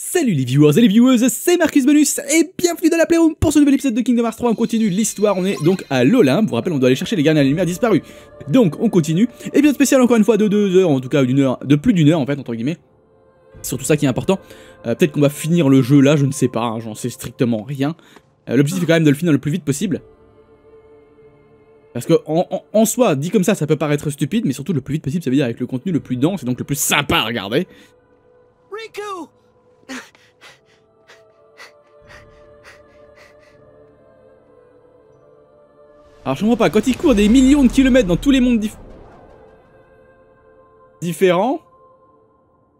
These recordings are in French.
Salut les viewers et les viewers, c'est Marcus Bonus et bienvenue dans la Playroom pour ce nouvel épisode de Kingdom Hearts 3. On continue l'histoire, on est donc à l'Olympe. Vous rappelle, on doit aller chercher les gardiens la lumière disparus. Donc on continue. Bien spécial encore une fois de deux heures, en tout cas d'une heure, de plus d'une heure en fait, entre guillemets. C'est surtout ça qui est important. Euh, Peut-être qu'on va finir le jeu là, je ne sais pas, hein, j'en sais strictement rien. Euh, L'objectif est quand même de le finir le plus vite possible. Parce que en, en- en soi, dit comme ça, ça peut paraître stupide, mais surtout le plus vite possible, ça veut dire avec le contenu le plus dense et donc le plus sympa à regarder. Riku! Alors je comprends pas, quand il court des millions de kilomètres dans tous les mondes dif- différents,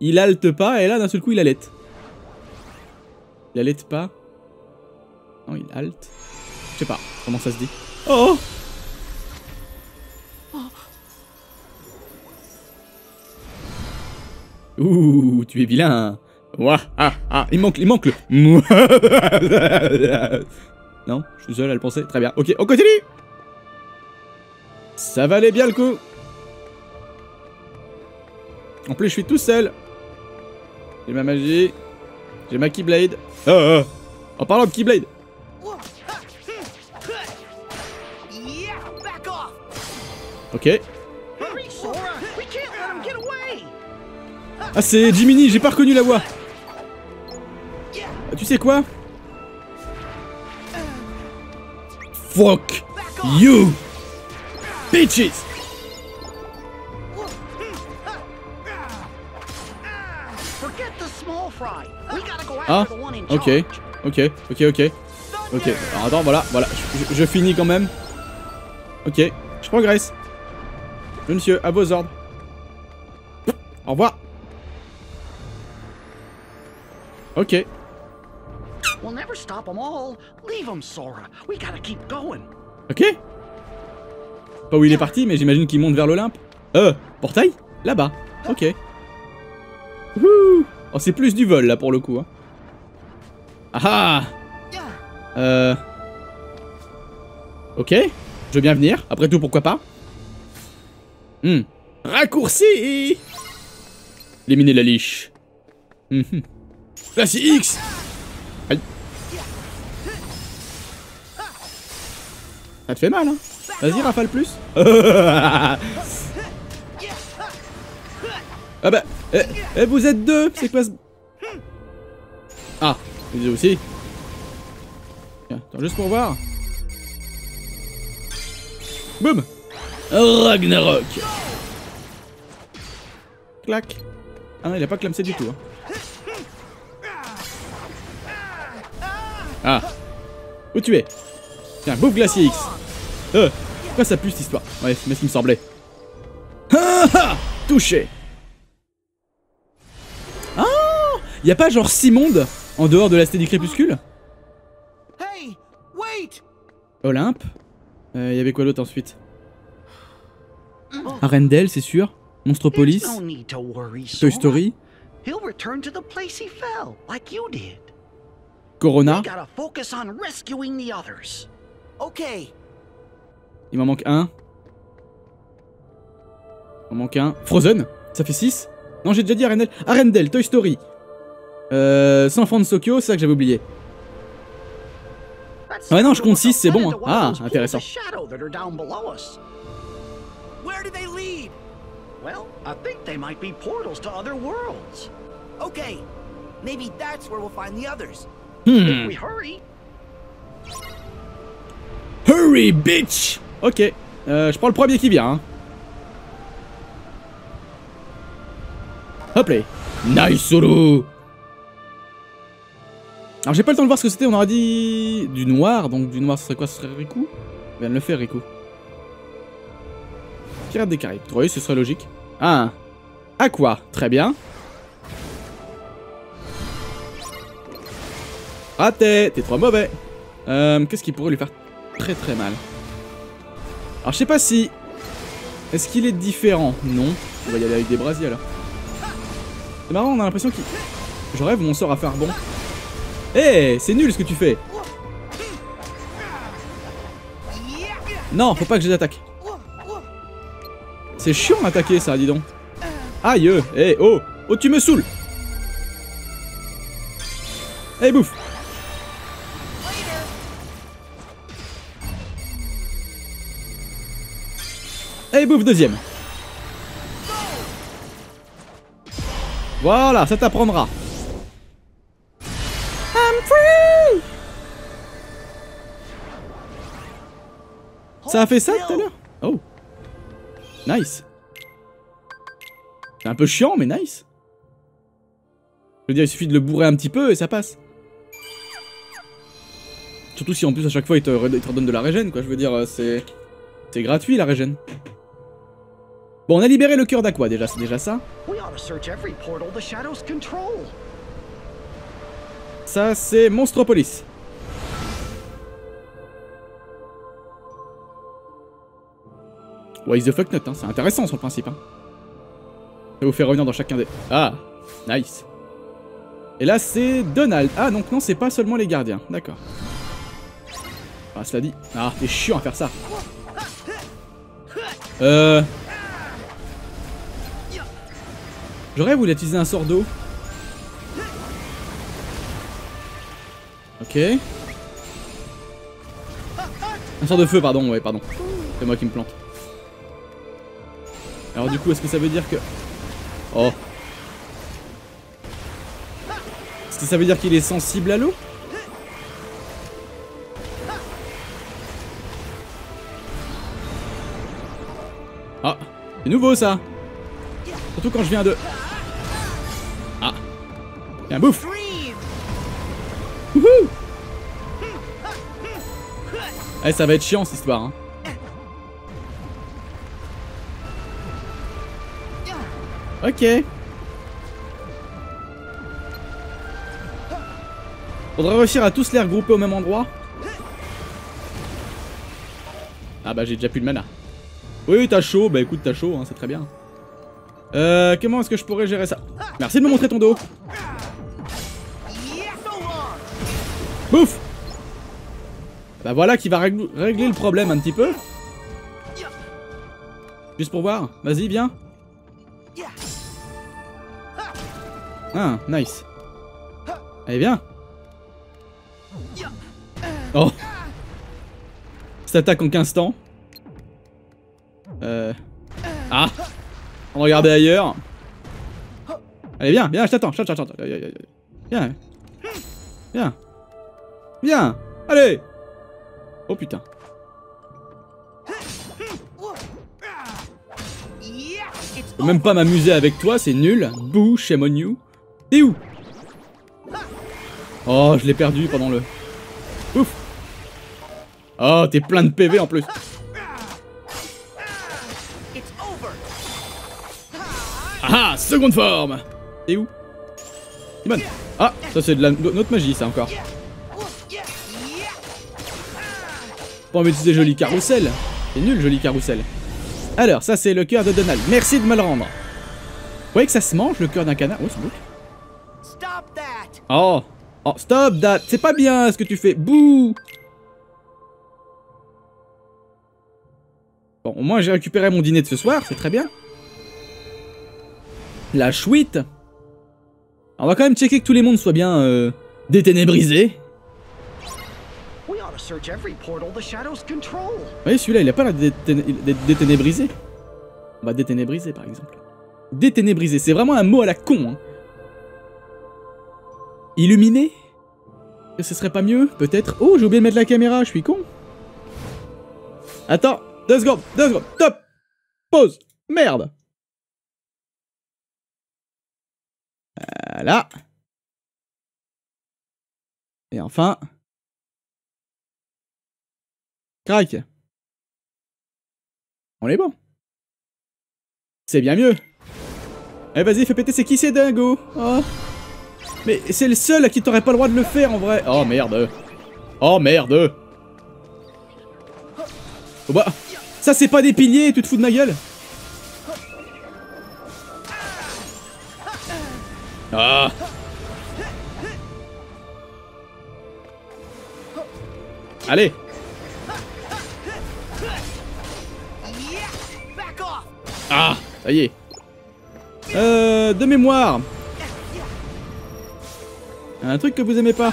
il halte pas et là d'un seul coup il halète. Il halète pas. Non, il halte. Je sais pas comment ça se dit. Oh Ouh, tu es vilain. Ouah, ah, ah, il manque, il manque le. non, je suis seul à le penser. Très bien. Ok, on continue. Ça valait bien le coup. En plus, je suis tout seul. J'ai ma magie. J'ai ma Keyblade. Oh, oh. En parlant de Keyblade. Ok. Ah, c'est Jiminy, j'ai pas reconnu la voix. Tu sais quoi? Fuck you bitches Ah, ok. Ok, ok, ok. Ok, alors attends, voilà, voilà, je, je- je finis quand même. Ok, je progresse. Monsieur, à vos ordres. Au revoir. Ok. We'll never stop them all. Leave them, Sora. We gotta keep going. Ok. Pas où il est parti, mais j'imagine qu'il monte vers l'Olympe. Euh, portail? Là-bas. Ok. Oh, c'est plus du vol, là, pour le coup. Hein. Ah ah Euh... Ok. Je veux bien venir. Après tout, pourquoi pas? Hmm. Raccourci Éliminer la liche. Mhm. Classe X Ça te fait mal, hein Vas-y, rafale plus. ah bah, eh, eh, vous êtes deux C'est quoi ce... Ah, vous aussi. Attends, juste pour voir. Boum Ragnarok Clac Ah non, il a pas clamsé du tout. hein. Ah Où tu es? Tiens, bouffe glacier X Euh, pourquoi ça pue cette histoire Ouais, c'est ce qui me semblait. Ah ah Touché Ah Y'a pas genre 6 mondes en dehors de la cité du crépuscule Hey, wait! Olympe euh, y avait quoi d'autre ensuite Arendelle, c'est sûr. Monstropolis. Toy. Story. He'll return to the place he fell, like you did. Corona. Il m'en manque un. Il m'en manque un. Frozen Ça fait 6 Non, j'ai déjà dit Arendelle. Arendelle, Toy Story. Euh, San Francisco, c'est ça que j'avais oublié. Ouais, non, je compte six, c'est bon. Ah, intéressant. Where do they lead? Well, I think they might be portals to other worlds. Okay, maybe that's where we'll find the others. If Hmm. we hurry. Hurry, bitch Ok. Euh, je prends le premier qui vient. Hein. Hop là. Nice solo Alors j'ai pas le temps de voir ce que c'était, on aurait dit du noir, donc du noir ce serait quoi? Ce serait Riku? Il vient de le faire Riku. Pirate des Caraïbes, ce serait logique. Ah Aqua, très bien. Raté, t'es trop mauvais. Euh, Qu'est-ce qui pourrait lui faire très très mal? Alors je sais pas si... Est-ce qu'il est différent? Non. On va y aller avec des brasiers alors. C'est marrant, on a l'impression qu'il... Je rêve mon sort à faire bon. Eh, c'est nul ce que tu fais. Non, faut pas que je les attaque. C'est chiant d'attaquer ça, dis donc. Aïe, eh, oh, oh, tu me saoules. Allez, bouffe Allez, bouffe, deuxième Voilà, ça t'apprendra. Ça a fait ça tout à l'heure? Oh. Nice. C'est un peu chiant, mais nice. Je veux dire, il suffit de le bourrer un petit peu et ça passe. Surtout si en plus à chaque fois il te, il te redonne de la régène, quoi. Je veux dire, euh, c'est... C'est gratuit la régène. Bon, on a libéré le cœur d'Aqua déjà, c'est déjà ça. Ça, c'est Monstropolis. Why the fuck not, hein. c'est intéressant sur le principe. Hein. Ça vous fait revenir dans chacun des... Ah, nice. Et là, c'est Donald. Ah, donc non, c'est pas seulement les gardiens. D'accord. Ah, cela dit... Ah, t'es chiant à faire ça. Euh... J'aurais voulu utiliser un sort d'eau. Ok. Un sort de feu, pardon, ouais, pardon. C'est moi qui me plante. Alors du coup, est-ce que ça veut dire que... Oh. Est-ce que ça veut dire qu'il est sensible à l'eau? Ah, c'est nouveau ça Surtout quand je viens de... Tiens, bouffe Wouhou Eh, ça va être chiant cette histoire. Hein. Ok. Faudrait réussir à tous les regrouper au même endroit. Ah bah j'ai déjà plus de mana. Oui, t'as chaud. Bah écoute, t'as chaud, hein, c'est très bien. Euh, comment est-ce que je pourrais gérer ça? Merci de me montrer ton dos. Bah voilà qui va régler le problème un petit peu. Juste pour voir. Vas-y, viens. Ah, nice. Allez, viens. Oh Cette attaque en 15 temps. Euh... Ah On regardait ailleurs. Allez, viens, viens, je t'attends, je t'attends. Viens. Viens. Viens Allez Oh putain. Faut même pas m'amuser avec toi, c'est nul. Bouh, shame on you. T'es où? Oh, je l'ai perdu pendant le... Ouf Oh, t'es plein de PV en plus. Ah, seconde forme T'es où? Ah, ça c'est de la... notre magie ça encore. Pas envie d'utiliser joli carrousel. C'est nul, joli carrousel. Alors, ça c'est le cœur de Donald. Merci de me le rendre. Vous voyez que ça se mange, le cœur d'un canard? Oh, c'est beau. Oh Oh, stop that C'est pas bien ce que tu fais Bouh Bon, au moins j'ai récupéré mon dîner de ce soir, c'est très bien. La chouette On va quand même checker que tous les mondes soient bien euh, déténébrisés. Oui, celui-là, il a pas l'air d'être déténébrisé. On va déténébriser, par exemple. Déténébriser, c'est vraiment un mot à la con. Hein. Illuminé Ce serait pas mieux, peut-être? Oh, j'ai oublié de mettre la caméra, je suis con. Attends, deux secondes, deux secondes, top Pause Merde Voilà. Et enfin... Crac. On est bon. C'est bien mieux. Eh vas-y, fais péter, c'est qui c'est dingo? Oh. Mais c'est le seul à qui t'aurais pas le droit de le faire en vrai. Oh merde. Oh merde. Oh bah, ça c'est pas des piliers, tu te fous de ma gueule? Ah Allez Ah, ça y est. Euh, de mémoire. Un truc que vous aimez pas.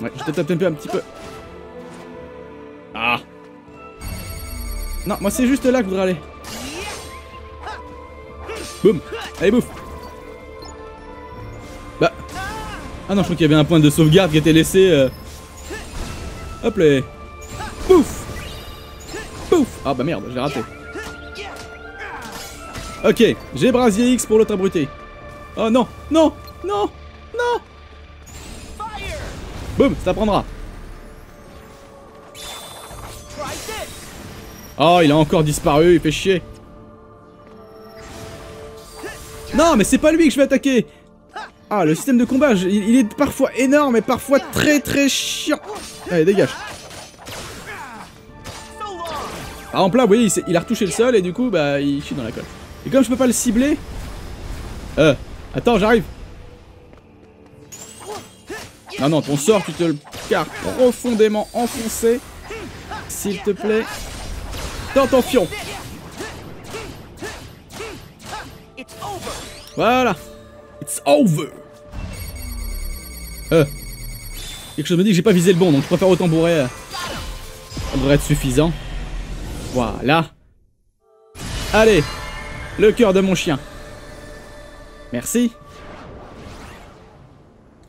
Ouais, je te tape un peu un petit peu. Ah Non, moi c'est juste là que je voudrais aller. Boum Allez, bouffe Bah... Ah non, je crois qu'il y avait un point de sauvegarde qui était laissé... Euh... Hop là Bouf Ah bah merde, j'ai raté. Ok, j'ai brasier X pour l'autre abruti. Oh non, non, non, non Boum, ça prendra. Oh, il a encore disparu, il fait chier. Non, mais c'est pas lui que je vais attaquer Ah, le système de combat, il, est parfois énorme et parfois très très chiant. Allez, dégage. Par exemple là, vous voyez, il, a retouché le sol et du coup, bah, il chie dans la colle. Et comme je peux pas le cibler... Euh, attends, j'arrive. Non, non, ton sort, tu te le carres profondément enfoncé. S'il te plaît. Dans ton fion. Voilà. It's over. Euh. Quelque chose me dit que j'ai pas visé le bon, donc je préfère autant bourrer. Ça devrait être suffisant. Voilà. Allez. Le cœur de mon chien. Merci.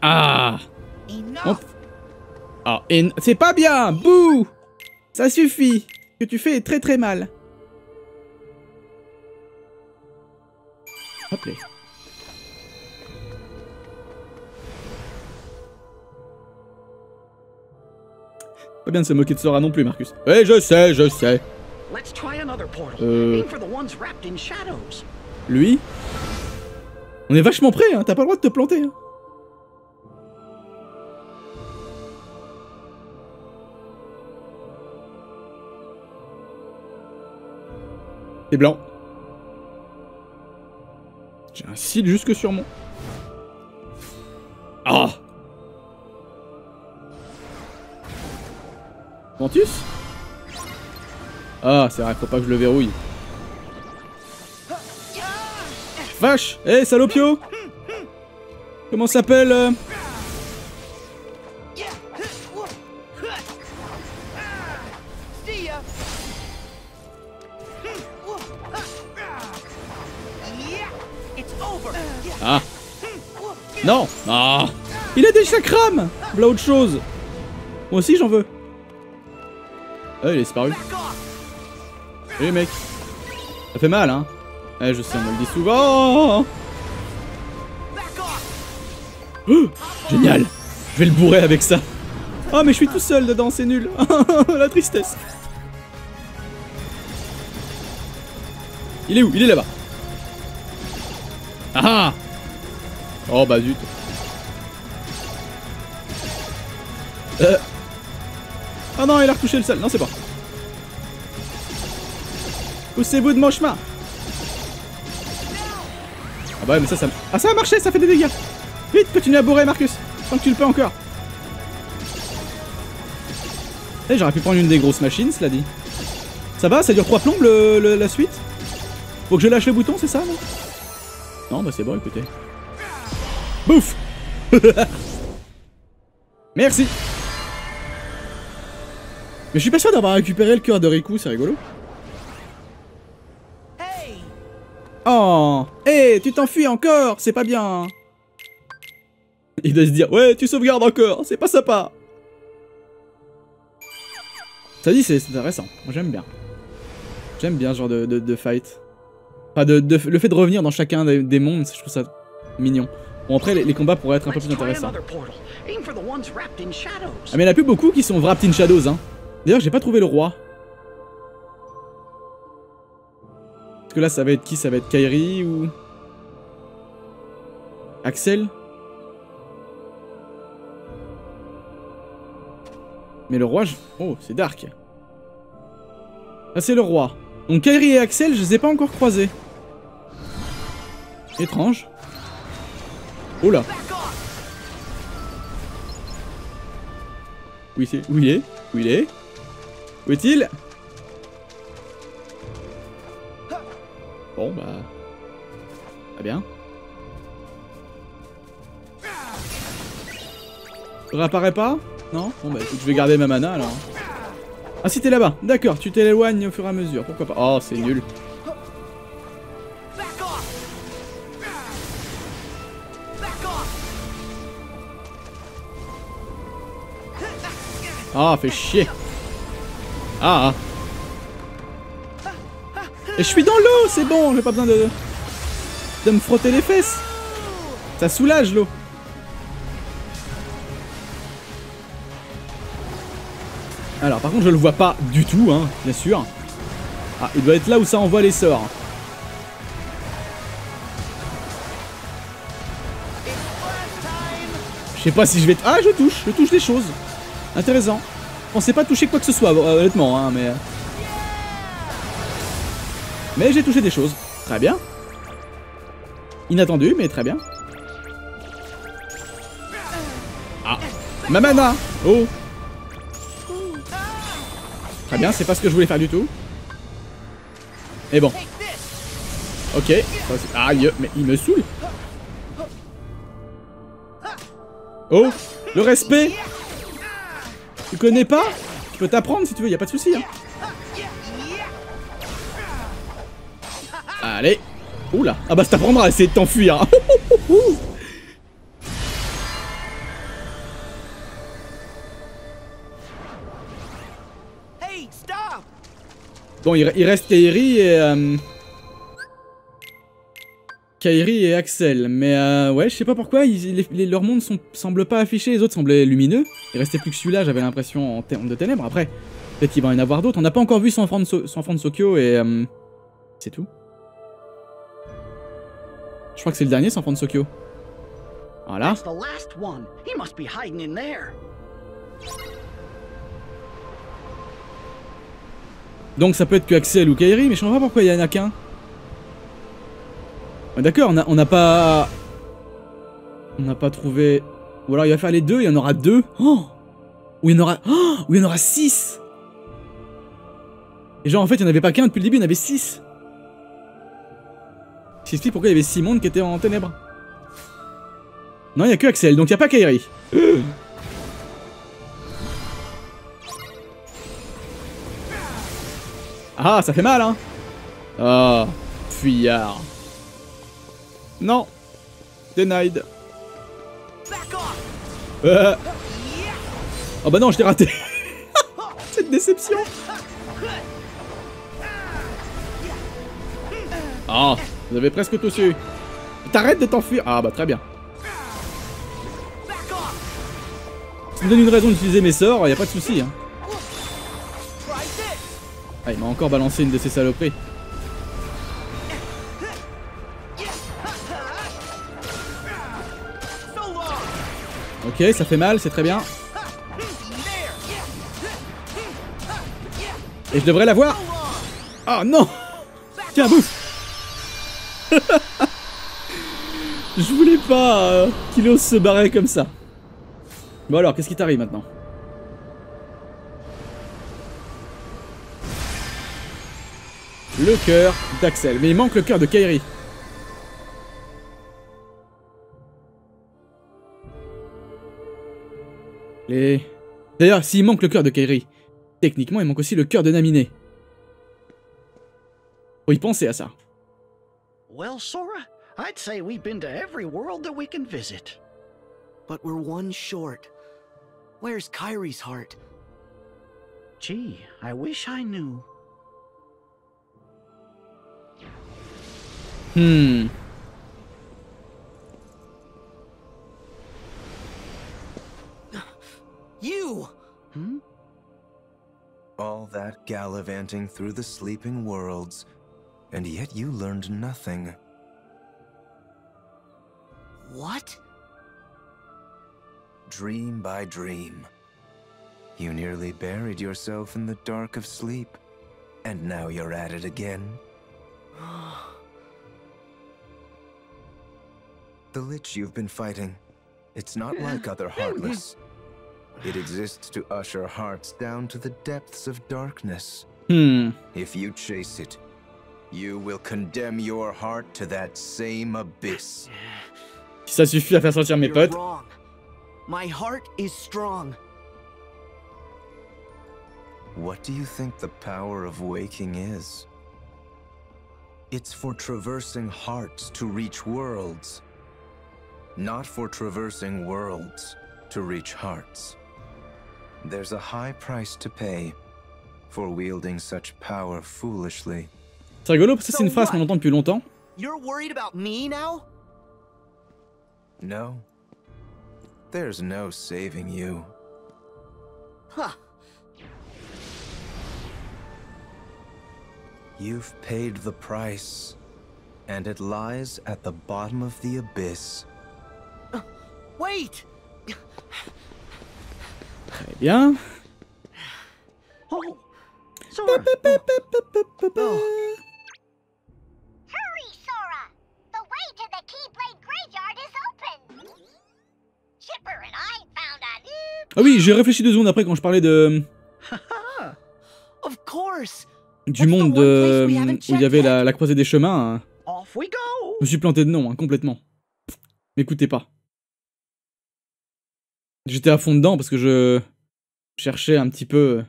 Ah. Ah, c'est pas bien Bouh Ça suffit Ce que tu fais est très très mal. Hop là. Pas bien de se moquer de Sora non plus, Marcus. Oui, je sais, je sais. Euh... Lui? On est vachement prêt, hein. T'as pas le droit de te planter, hein. C'est blanc. J'ai un cil jusque sur mon... Ah Ventus? Ah, c'est vrai, faut pas que je le verrouille. Vache! Eh, salopio! Comment s'appelle euh? Ah! Non! Ah! Il a des chakrams Voilà autre chose! Moi aussi j'en veux. Ah il est disparu Eh mec. Ça fait mal hein. Eh je sais on me le dit souvent. Génial. Je vais le bourrer avec ça. Oh mais je suis tout seul dedans c'est nul. La tristesse. Il est où? Il est là-bas. Ah, ah. Oh bah zut. Euh. Oh non, il a retouché le sol. Non, c'est pas. Poussez-vous de mon chemin. Ah bah ouais, mais ça, ça... Ah, ça a marché, ça fait des dégâts. Vite, continue à bourrer, Marcus. Tant que tu le peux encore. Eh, j'aurais pu prendre une des grosses machines, cela dit. Ça va Ça dure 3 plombes, le, la suite? Faut que je lâche le bouton, c'est ça, non? Non, bah c'est bon, écoutez. Bouf Merci Mais je suis pas sûr d'avoir récupéré le cœur de Riku, c'est rigolo. Oh Hé, hey, tu t'enfuis encore C'est pas bien Il doit se dire, ouais, tu sauvegardes encore, c'est pas sympa Ça dit, c'est intéressant. Moi, j'aime bien. J'aime bien ce genre de, fight. Enfin, de, le fait de revenir dans chacun des, des mondes, je trouve ça mignon. Bon après les, combats pourraient être un peu plus intéressants. Ah mais il n'y en a plus beaucoup qui sont wrapped in shadows hein. D'ailleurs j'ai pas trouvé le roi. Parce que là ça va être qui? Ça va être Kairi ou... Axel? Mais le roi, je... oh c'est dark. Ah c'est le roi. Donc Kairi et Axel je les ai pas encore croisés. Étrange. Oh là Où, est? Où il est? Où il est? Où est-il? Bon, bah. Très bien. Réapparaît pas? Non? Bon, bah écoute, je vais garder ma mana alors. Ah, si t'es là-bas D'accord, tu t'éloignes au fur et à mesure, pourquoi pas. Oh, c'est nul. Ah, fait chier. Ah. Et je suis dans l'eau, c'est bon, j'ai pas besoin de... de me frotter les fesses. Ça soulage l'eau. Alors par contre je le vois pas du tout, hein, bien sûr. Ah, il doit être là où ça envoie les sorts. Je sais pas si je vais... Ah, je touche, je touche des choses. Intéressant. Je pensais pas toucher quoi que ce soit, euh, honnêtement, hein, mais... Mais j'ai touché des choses. Très bien. Inattendu, mais très bien. Ah. Ma mana Oh Très bien, c'est pas ce que je voulais faire du tout. Et bon. Ok. Aïe, mais il me saoule. Oh Le respect Tu connais pas? Je peux t'apprendre si tu veux, y a pas de souci. Hein. Allez Oula Ah bah ça t'apprendra à essayer de t'enfuir Hey, stop! Bon, il, reste Kairi et... Euh... Kairi et Axel. Mais euh, ouais, je sais pas pourquoi, ils, les- les- leurs mondes sont, semblent pas affichés, les autres semblaient lumineux. Il restait plus que celui-là, j'avais l'impression, en termes de ténèbres. Après, peut-être qu'il va y en avoir d'autres. On n'a pas encore vu son enfant de, Sokyo et... euh, C'est tout. Je crois que c'est le dernier, enfant de Sokyo. Voilà. Donc ça peut être que Axel ou Kairi, mais je comprends pas pourquoi il y en a qu'un. Ah, D'accord, on n'a on n'a pas... On n'a pas trouvé... Ou alors il va faire les deux, il y en aura deux. Oh Ou il y en aura... Oh Ou il y en aura six Et genre en fait il n'y en avait pas qu'un depuis le début, il y en avait six. Ce qui explique pourquoi il y avait six mondes qui étaient en ténèbres. Non, il n'y a que Axel, donc il n'y a pas Kairi. Ah, ça fait mal, hein Ah, fuyard. Non. Denied. Oh bah non, je t'ai raté. Cette déception. Ah, vous avez presque tous eu. T'arrêtes de t'enfuir. Ah bah très bien. Ça me donne une raison d'utiliser mes sorts, y a pas de souci. Hein. Ah, il m'a encore balancé une de ces saloperies. Ok, ça fait mal, c'est très bien. Et je devrais l'avoir. Ah non Tiens, bouffe Je voulais pas euh, qu'il ose se barrer comme ça. Bon alors, qu'est-ce qui t'arrive maintenant? Le cœur d'Axel. Mais il manque le cœur de Kairi. Les... D'ailleurs, s'il manque le cœur de Kairi, techniquement, il manque aussi le cœur de Naminé. Faut y penser à ça. Well, Sora, I'd say we've been to every world that we can visit. But we're one short. Where's Kyrie's heart? Gee, I wish I knew. Hmm. You! Hmm? All that gallivanting through the sleeping worlds, and yet you learned nothing. What? Dream by dream. You nearly buried yourself in the dark of sleep, and now you're at it again. The Lich you've been fighting, it's not like other Heartless. It exists to usher hearts down to the depths of darkness. Hmm. If you chase it, you will condemn your heart to that same abyss. Si ça suffit à faire sortir mes You're potes. wrong. My heart is strong. What do you think the power of waking is? It's for traversing hearts to reach worlds, not for traversing worlds to reach hearts. There's a high price to pay for wielding such power foolishly. C'est rigolo parce que c'est une phrase qu'on entend depuis longtemps. You're worried about me now? No. There's no saving you. Huh. You've paid the price, and it lies at the bottom of the abyss. Wait! Très bien. Oh! Sora! Oh. Ah oui, j'ai réfléchi deux secondes après quand je parlais de du monde de, où il y avait la, la croisée des chemins. hein. Je me suis planté de nom, hein, complètement. M'écoutez pas. J'étais à fond dedans parce que je cherchais un petit peu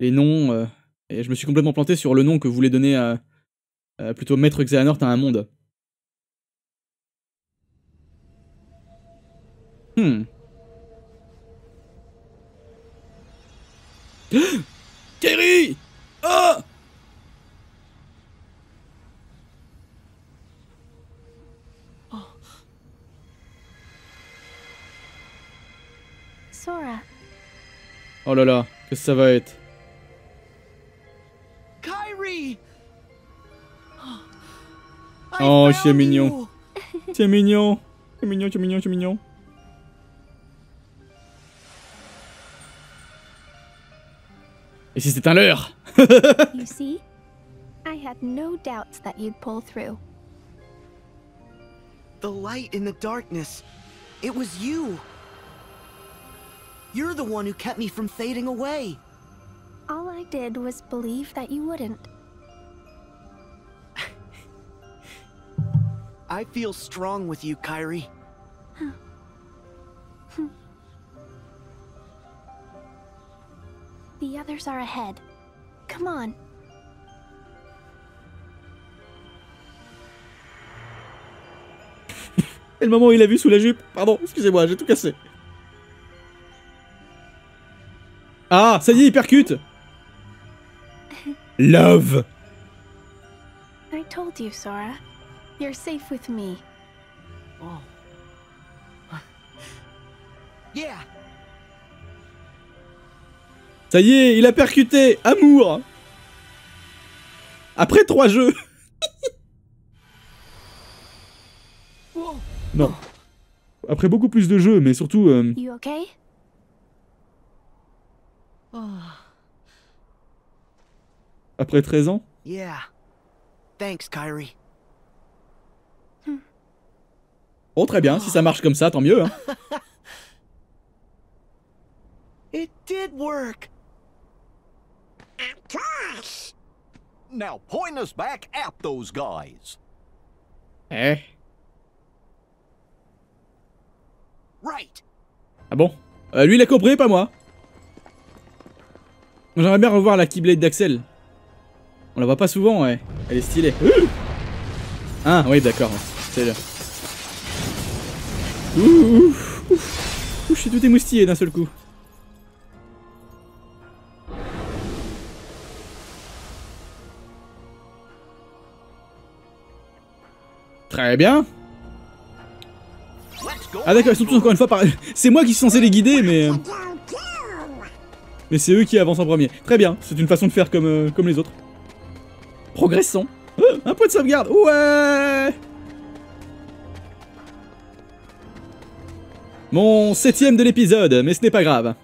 les noms euh, et je me suis complètement planté sur le nom que voulait donner euh, euh, plutôt Maître Xehanort à un monde. Hmm. Kairi Ah! Sora, Oh là là, qu'est-ce que ça va être. Kyrie! Oh, c'est mignon. C'est mignon. C'est mignon, c'est mignon, c'est mignon. Et si c'est un leurre You see? I had no doubts that you'd pull through. The light in the darkness. It was you. You're the one who kept me from fading away. All I did was believe that you wouldn't. I feel strong with you, Kyrie. The others are ahead. Come on. Et le moment où il a vu sous la jupe Pardon, excusez-moi, j'ai tout cassé. Ah, ça y est, il percute Love I told you, Sora. You're safe with me. Oh. Yeah. Ça y est, il a percuté Amour Après trois jeux. Non. Après beaucoup plus de jeux, mais surtout... euh, You okay? Oh. après 13 ans Yeah. Thanks, Kyrie. Oh, très bien, si ça marche comme ça, tant mieux. Hein. It did work. Now point us back at those guys. Eh? Right. Ah bon? Euh, Lui, il a compris, pas moi. J'aimerais bien revoir la Keyblade d'Axel. On la voit pas souvent, ouais. Elle est stylée. Ah, oui, d'accord. C'est là. Ouh, ouf. Ouh, je suis tout émoustillé d'un seul coup. Très bien. Ah d'accord, ils sont tous encore une fois par... C'est moi qui suis censé les guider, mais... euh, Mais c'est eux qui avancent en premier. Très bien, c'est une façon de faire comme, euh, comme les autres. Progressons. Euh, un point de sauvegarde, ouais Mon septième de l'épisode, mais ce n'est pas grave.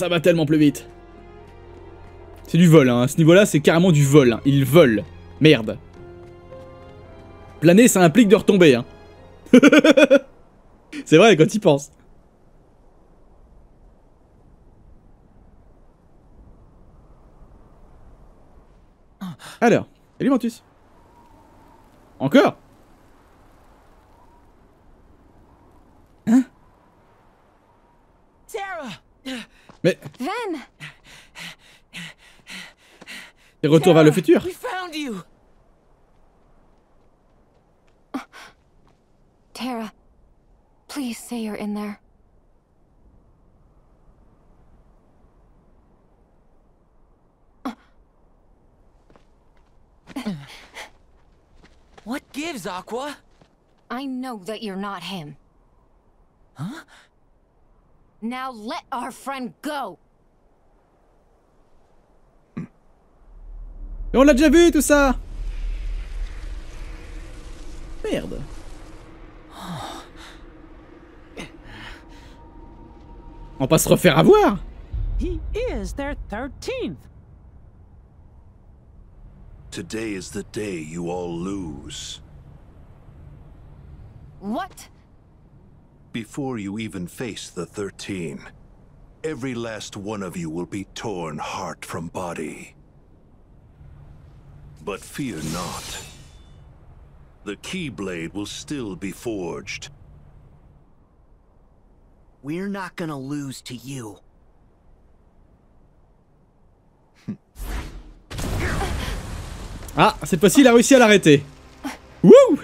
ça va tellement plus vite. C'est du vol, hein. ce niveau-là, c'est carrément du vol. Hein. Ils volent. Merde. Planer, ça implique de retomber. Hein. c'est vrai quand ils pensent. Alors, salut Mantus. Encore? Hein? Mais Ven! c'est retour vers le futur We found you! Tara, please say you're in there. What gives, Aqua? I know that you're not him. Huh? Now let our friend go! Mais on l'a déjà vu tout ça Merde. On va pas se refaire avoir He is their 13th. Today is the day you all lose. What? Before you even face the 13, every last one of you will be torn heart from body. But fear not. The Keyblade will still be forged. We're not gonna lose to you. Ah, cette fois-ci il a réussi à l'arrêter. Wouh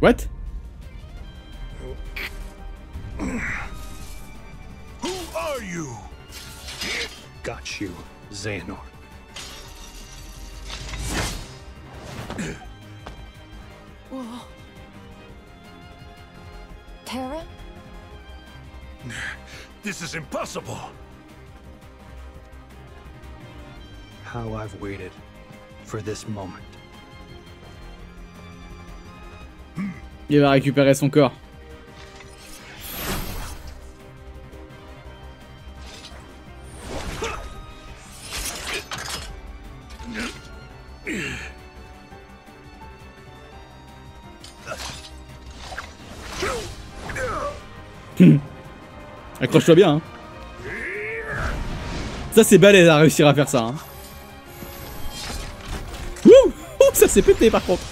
What Who are you? Got you, Xehanort. Tara? This is impossible. How I've waited for this moment. Il va récupérer son corps. Accroche-toi bien. Hein. Ça c'est balèze à réussir à faire ça. Hein. Wouh Oh, ça s'est pété par contre.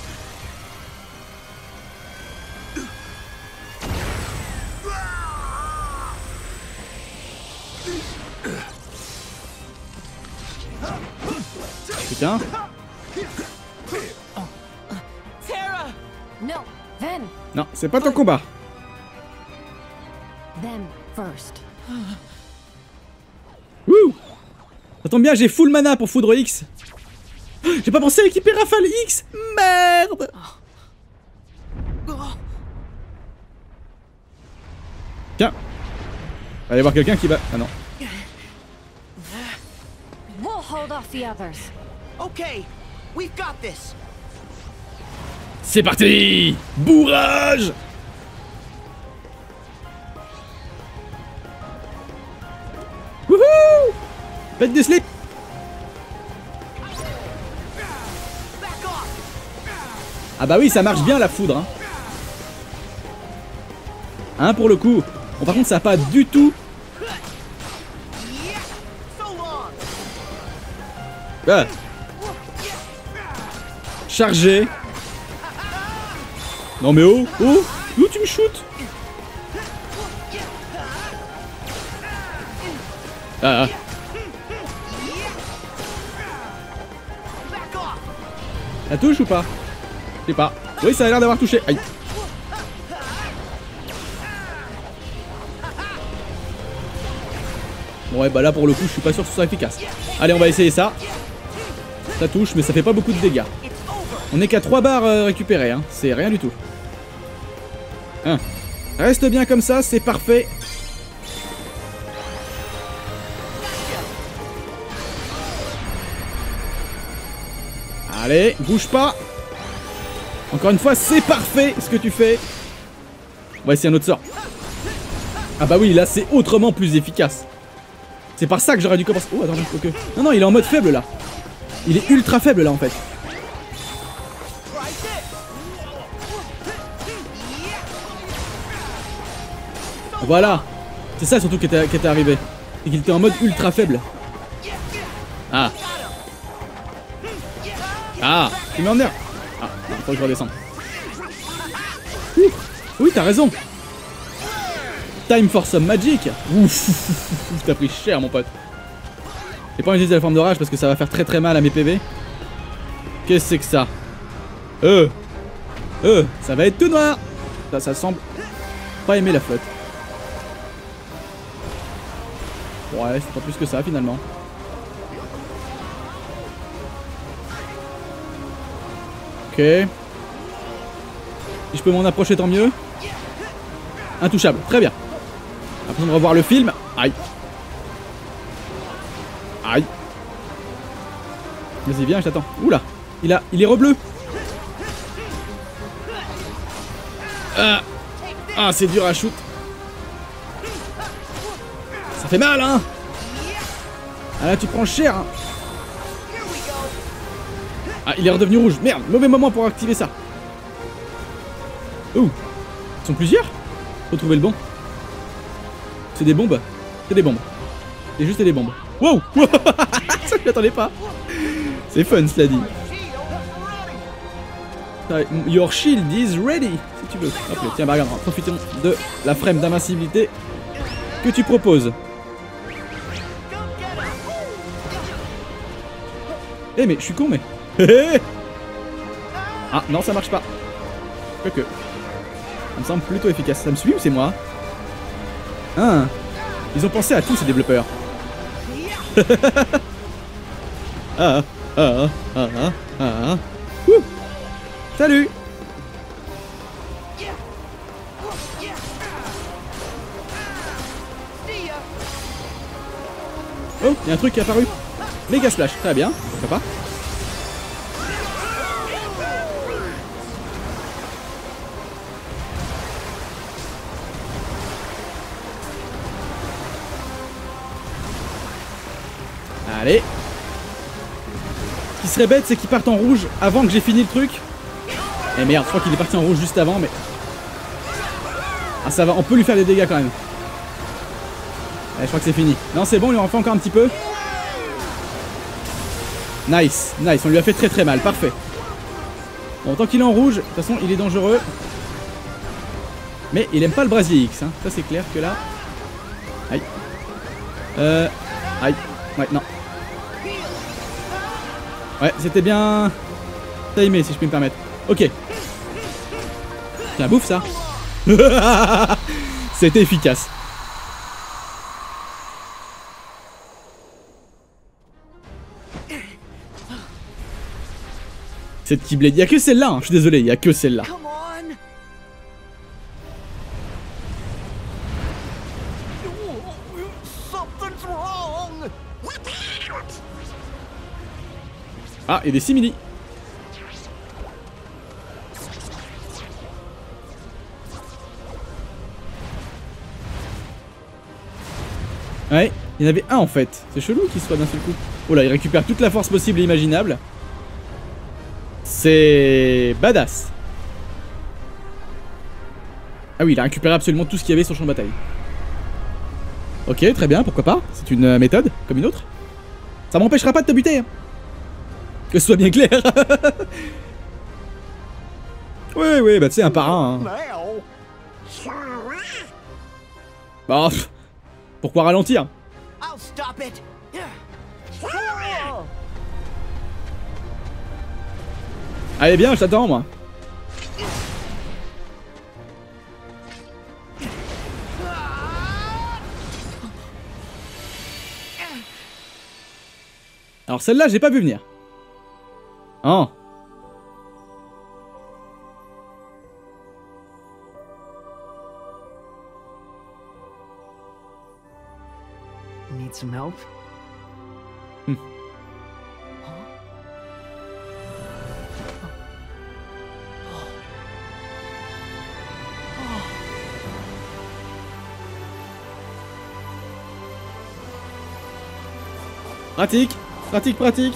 Putain. Ven! Non, c'est pas ton combat. Wouh Ça tombe bien, j'ai full mana pour Foudre X. J'ai pas pensé à équiper Rafale X Merde Tiens y avoir quelqu'un qui va... Ah non. C'est parti! Bourrage! Wouhou! Faites du slip! Ah bah oui, ça marche bien la foudre. Hein, Hein, pour le coup. Bon, par contre, ça a pas du tout... Ah. Chargé. Non mais oh, oh, où tu me shootes Ah, ah. Ça touche ou pas? Je sais pas. Oui, ça a l'air d'avoir touché. Aïe. Ouais, bah là pour le coup, je suis pas sûr que ce soit efficace. Allez, on va essayer ça. Ça touche, mais ça fait pas beaucoup de dégâts. On est qu'à 3 barres euh, récupérées, hein. c'est rien du tout. Hein. Reste bien comme ça, c'est parfait. Allez, bouge pas. Encore une fois, c'est parfait ce que tu fais. On va essayer un autre sort. Ah bah oui, là c'est autrement plus efficace. C'est par ça que j'aurais dû commencer. Oh, attends, ok. Non, non, il est en mode faible là. Il est ultra faible là en fait. Voilà. C'est ça surtout qui était, qui était arrivé. Et qu'il était en mode ultra faible. Ah. Ah, tu air. Ah, non, faut que je redescende. Ouh. Oui, t'as raison. Time for some magic. Ouf, t'as pris cher, mon pote. J'ai pas envie d'utiliser la forme de rage parce que ça va faire très très mal à mes PV. Qu'est-ce que c'est que ça? Euh Euh Ça va être tout noir Ça, ça semble pas aimer la flotte. Ouais, c'est pas plus que ça finalement. Ok. Si je peux m'en approcher, tant mieux. Intouchable, très bien. Après de revoir le film. Aïe. Aïe. Vas-y, viens, je t'attends. Oula, il a, il est rebleu. Ah, ah c'est dur à shoot. Ça fait mal, hein Ah là, tu prends cher. Hein. Ah, il est redevenu rouge. Merde, mauvais moment pour activer ça. Ouh, ils sont plusieurs? Faut trouver le bon. C'est des bombes C'est des bombes. C'est juste des bombes. Wow Ça, je m'y attendais pas. C'est fun, cela dit. Your shield is ready, si tu veux. Tiens, bah regarde, profitons de la frame d'invincibilité que tu proposes. Eh mais je suis con mais... ah non ça marche pas. Que que. Ça me semble plutôt efficace. Ça me suit ou c'est moi? Hein Ils ont pensé à tout ces développeurs. ah, ah, ah, ah, ah, ah. Ouh. Salut Oh, il y a un truc qui est apparu. Méga splash, très bien, pourquoi pas. Allez. Ce qui serait bête, c'est qu'il parte en rouge avant que j'ai fini le truc. Eh merde, je crois qu'il est parti en rouge juste avant, mais... Ah ça va, on peut lui faire des dégâts quand même. Allez, je crois que c'est fini. Non, c'est bon, il en fait encore un petit peu. Nice, nice, on lui a fait très très mal, parfait. Bon, tant qu'il est en rouge, de toute façon, il est dangereux. Mais il aime pas le brasier X, hein. ça c'est clair que là... Aïe. Euh... Aïe. Ouais, non. Ouais, c'était bien... timé, si je puis me permettre. Ok. Tiens, bouffe ça. C'était efficace. Cette Keyblade, il y a que celle-là, hein. je suis désolé, il y a que celle-là. Ah, et des simili. Ouais, il y en avait un en fait. C'est chelou qu'il soit d'un seul coup. Oh là, il récupère toute la force possible et imaginable. C'est badass. Ah oui, il a récupéré absolument tout ce qu'il y avait sur le champ de bataille. Ok, très bien, pourquoi pas. C'est une euh, méthode, comme une autre. Ça m'empêchera pas de te buter. hein. Que ce soit bien clair. oui, oui, bah tu sais, un par un. hein. Bah, pourquoi ralentir? I'll stop it. Allez bien, je t'attends moi. Alors celle-là, j'ai pas vu venir. Help? Pratique, pratique, pratique.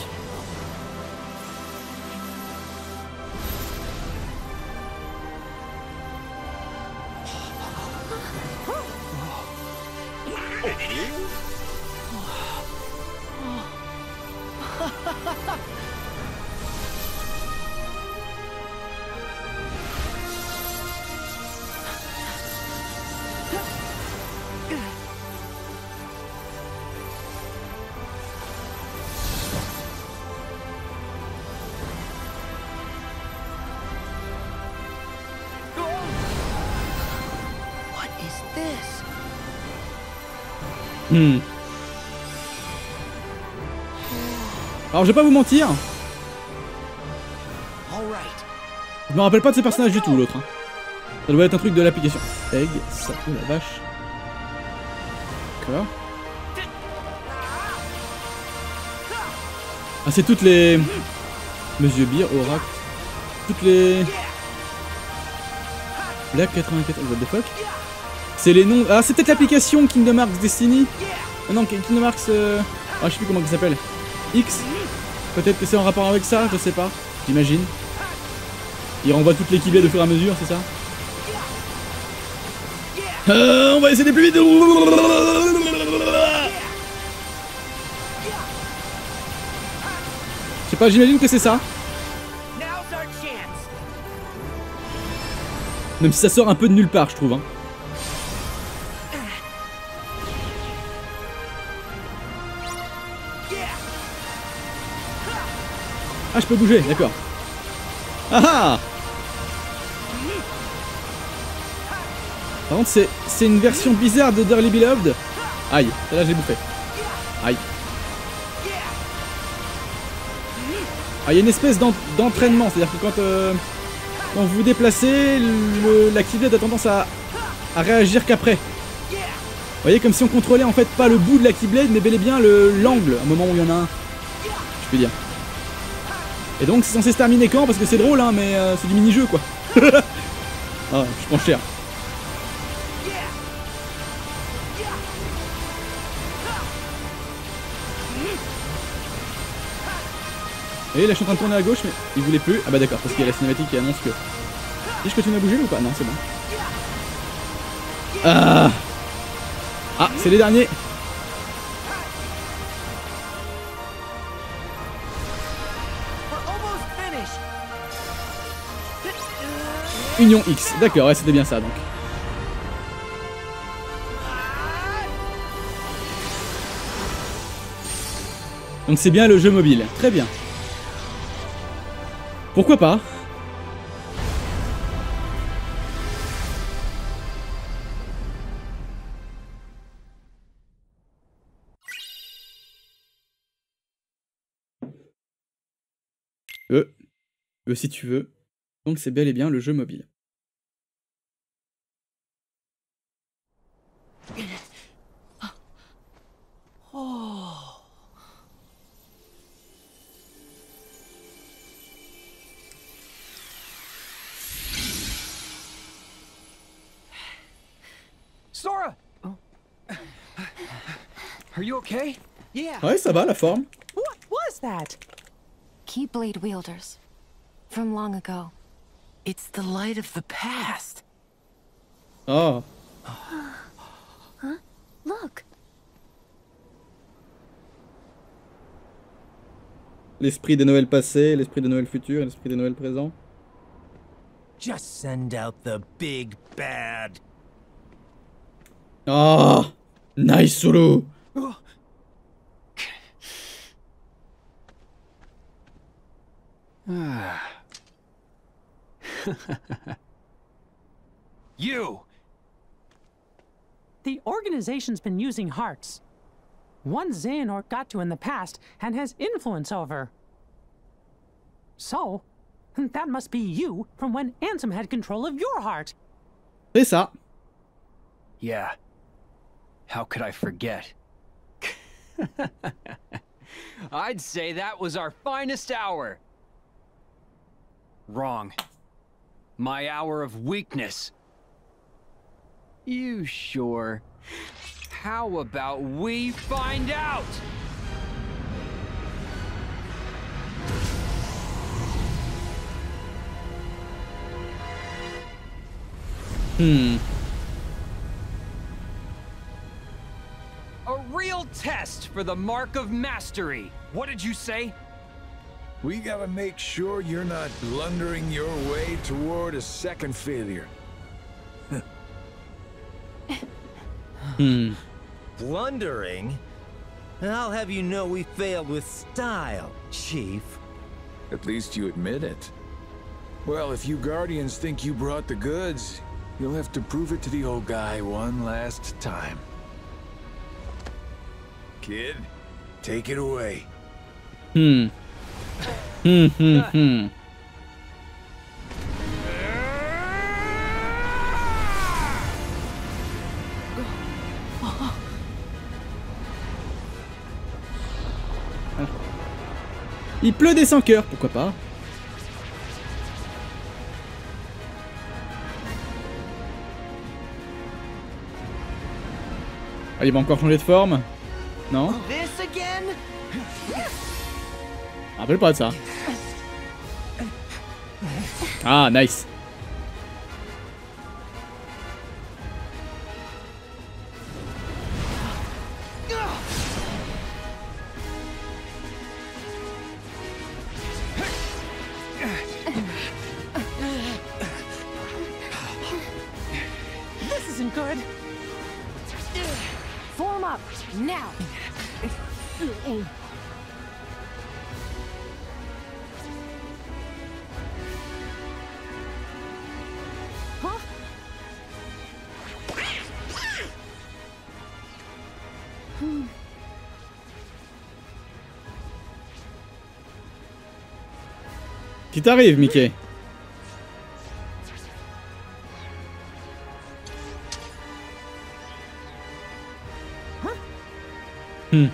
Alors, je vais pas vous mentir, je me rappelle pas de ce personnage du tout, l'autre. hein. Ça doit être un truc de l'application. Egg, ça, oh la vache. D'accord. Ah, c'est toutes les. Monsieur Beer, Oracle. Toutes les. Black 94, what the fuck C'est les noms. Ah, c'est peut-être l'application Kingdom Hearts Destiny Ah non, Kingdom Hearts. euh, Ah, je sais plus comment ça s'appelle. X Peut-être que c'est en rapport avec ça, je sais pas. J'imagine. Il renvoie toutes les au fur et à mesure, c'est ça Euh, On va essayer d'aller plus vite Je sais pas, j'imagine que c'est ça. Même si ça sort un peu de nulle part, je trouve. Hein. Ah, je peux bouger, d'accord. Ah ah Par contre, c'est une version bizarre de Dearly Beloved. Aïe, celle-là, j'ai bouffé. Aïe. Ah, il y a une espèce d'en- d'entraînement, c'est-à-dire que quand, euh, quand vous vous déplacez, le- la Keyblade a tendance à, à réagir qu'après. Vous voyez, comme si on contrôlait en fait pas le bout de la Keyblade, mais bel et bien le- l'angle, au moment où il y en a un. Je peux dire. Et donc c'est censé se terminer quand Parce que c'est drôle, hein, mais euh, c'est du mini-jeu quoi. ah, je prends cher. Et là je suis en train de tourner à gauche mais il voulait plus. Ah bah d'accord parce qu'il y a la cinématique qui annonce que... Si je continue à bouger ou pas? Non c'est bon. Ah Ah c'est les derniers Union X. D'accord, ouais c'était bien ça donc. Donc c'est bien le jeu mobile. Très bien. Pourquoi pas? Euh. Euh, si tu veux. Donc c'est bel et bien le jeu mobile. Ouais, ça va la forme. What was that? Keyblade wielders. From long ago. It's the light of the past. Oh. Huh? Look. L'esprit des Noëls passés, l'esprit des Noëls futurs l'esprit des Noëls présents. Just send out the big bad. Oh Nice solo You! The organization's been using hearts. One Xehanort got to in the past and has influence over. So, that must be you from when Ansem had control of your heart. C'est ça. Yeah. How could I forget? I'd say that was our finest hour. Wrong. My hour of weakness. You sure? How about we find out? Hmm. For the mark of mastery. What did you say? We gotta make sure you're not blundering your way toward a second failure. Hmm. Blundering? I'll have you know we failed with style, Chief. At least you admit it. Well, if you Guardians think you brought the goods, you'll have to prove it to the old guy one last time. Kid, take it away. Hmm. Hmm, hmm, hmm. Il pleut des sans cœurs, pourquoi pas Ah, il va encore changer de forme Non? Rappelle pas de ça. Ah, nice. Qui t'arrive, Mickey Hmm.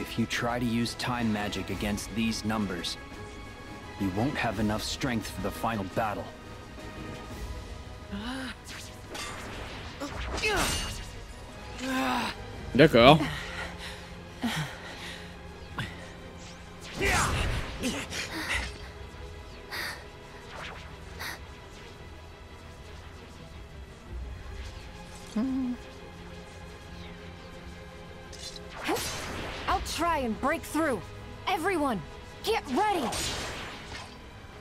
If you try to use time magic against these numbers, you won't have enough strength for the final battle.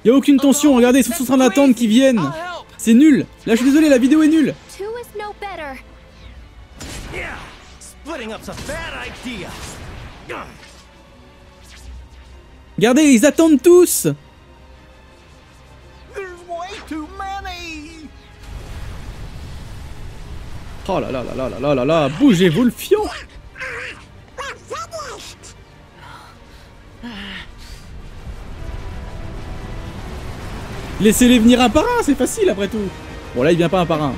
Y a aucune tension, regardez, ils sont en train d'attendre qu'ils viennent. C'est nul. Là, je suis désolé, la vidéo est nulle. No better. Yeah, splitting up's a bad idea. Regardez, ils attendent tous. There's way too many! Oh là là là là là là là là, bougez-vous le fion. Laissez-les venir un par un, c'est facile après tout. Bon là, il vient pas un par un.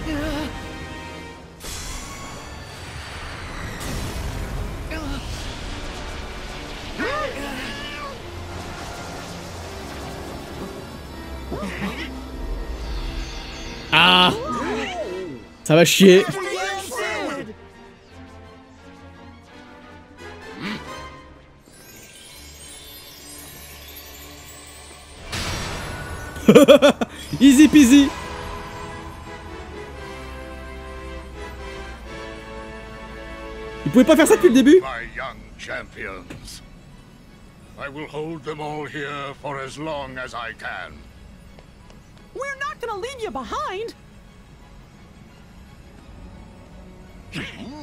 Ça va chier. Easy peasy. Il pouvait pas faire ça depuis le début? My young champions. I will hold them all here for as long as I can. We're not gonna leave you behind.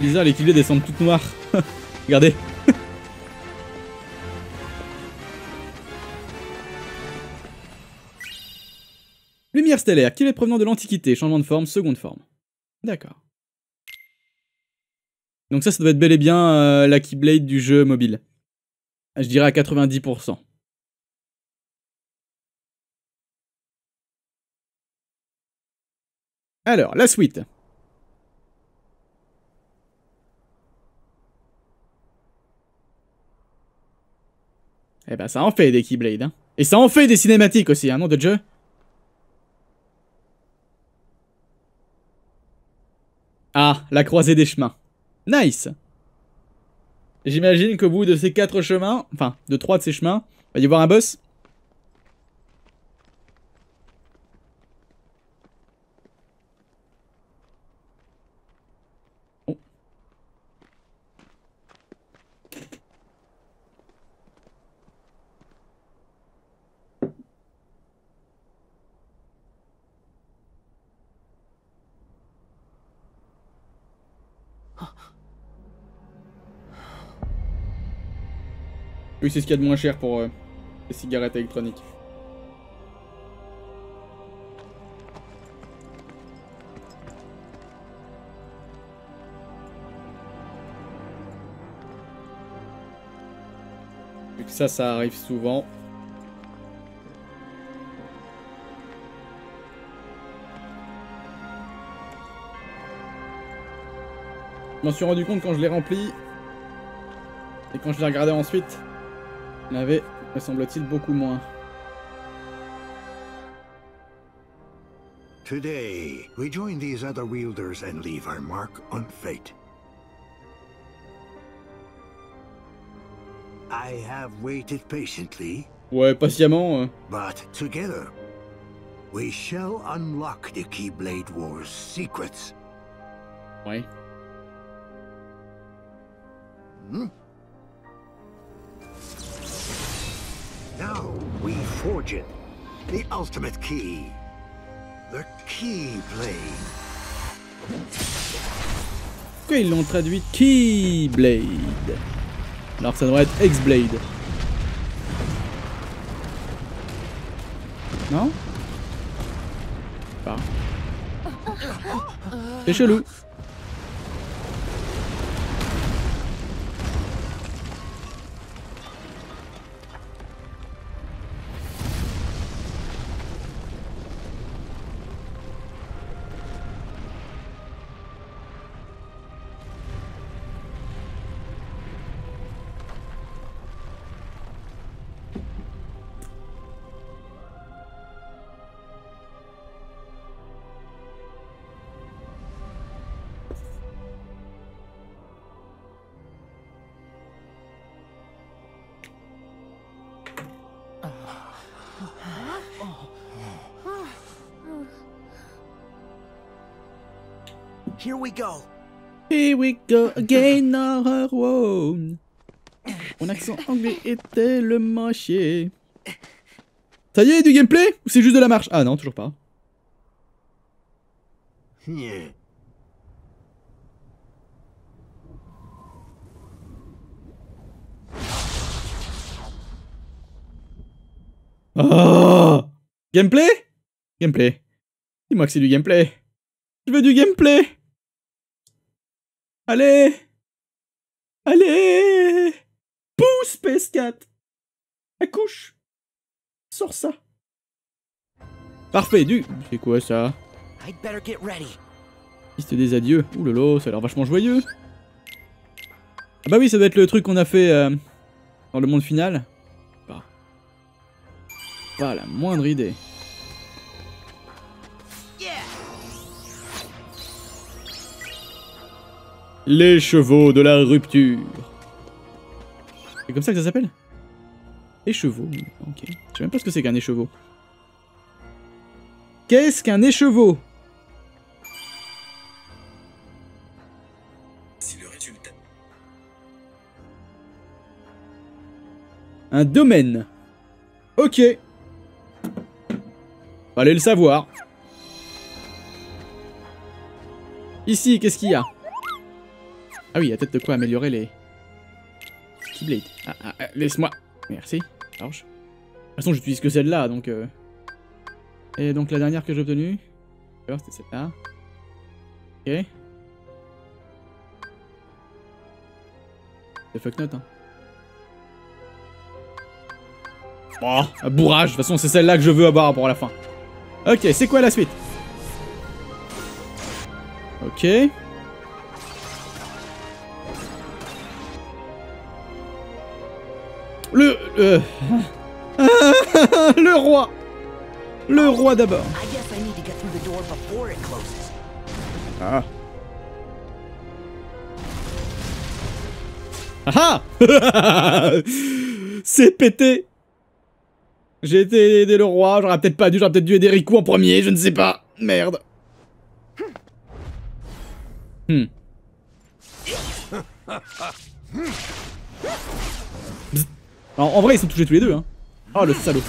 Bizarre, les clés descendent toutes noires. Regardez. Lumière stellaire, qu'il est provenant de l'Antiquité, changement de forme, seconde forme. D'accord. Donc ça, ça doit être bel et bien euh, la Keyblade du jeu mobile. Je dirais à 90%. Alors, la suite. Eh ben, ça en fait des Keyblades, hein. Et ça en fait des cinématiques aussi, un nom de jeu? Ah, la croisée des chemins. Nice J'imagine qu'au bout de ces quatre chemins, enfin, de trois de ces chemins, il va y avoir un boss? Oui, c'est ce qu'il y a de moins cher pour euh, les cigarettes électroniques. Vu que ça, ça arrive souvent. Je m'en suis rendu compte quand je l'ai rempli. Et quand je l'ai regardé ensuite, il y en avait, me semble-t-il, beaucoup moins. Today, we join these other wielders and leave our mark on fate. I have waited patiently, Ouais, patiemment. euh. but together, we shall unlock the Keyblade War's secrets. Ouais. Hmm? Pourquoi ils l'ont traduit Keyblade? Alors ça devrait être X-Blade. Non? Pas. C'est chelou. Here we go. Here we go again, our own. Mon accent anglais est tellement chier. Ça y est, du gameplay Ou c'est juste de la marche? Ah non, toujours pas. Yeah. Oh Gameplay? Gameplay. Dis-moi que c'est du gameplay. Je veux du gameplay? Allez Allez Pousse, PS4 Accouche Sors ça Parfait, du... C'est quoi ça? Liste des adieux. Ouh lolo, ça a l'air vachement joyeux. Ah bah oui, ça doit être le truc qu'on a fait euh, dans le monde final. Pas. Pas la moindre idée. Les chevaux de la rupture. C'est comme ça que ça s'appelle? Écheveau. Ok. Je sais même pas ce que c'est qu'un écheveau. Qu'est-ce qu'un écheveau? Si le résultat Un domaine. Ok. Fallait le savoir. Ici, qu'est-ce qu'il y a? Ah oui, il y a peut-être de quoi améliorer les... Keyblade. Ah, ah, ah, laisse-moi. Merci. De toute façon, j'utilise que celle-là, donc... euh. Et donc la dernière que j'ai obtenue... C'était celle-là. Ok. C'est fuck note, hein. Oh, un bourrage. De toute façon, c'est celle-là que je veux avoir pour la fin. Ok, c'est quoi la suite? Ok. Le... Le... le roi Le roi d'abord. Ah. Ah ah C'est pété J'ai été aider le roi, j'aurais peut-être pas dû, j'aurais peut-être dû aider Riku en premier, je ne sais pas. Merde. Hmm. Alors, en vrai, ils sont touchés tous les deux, hein. Oh, le salaud.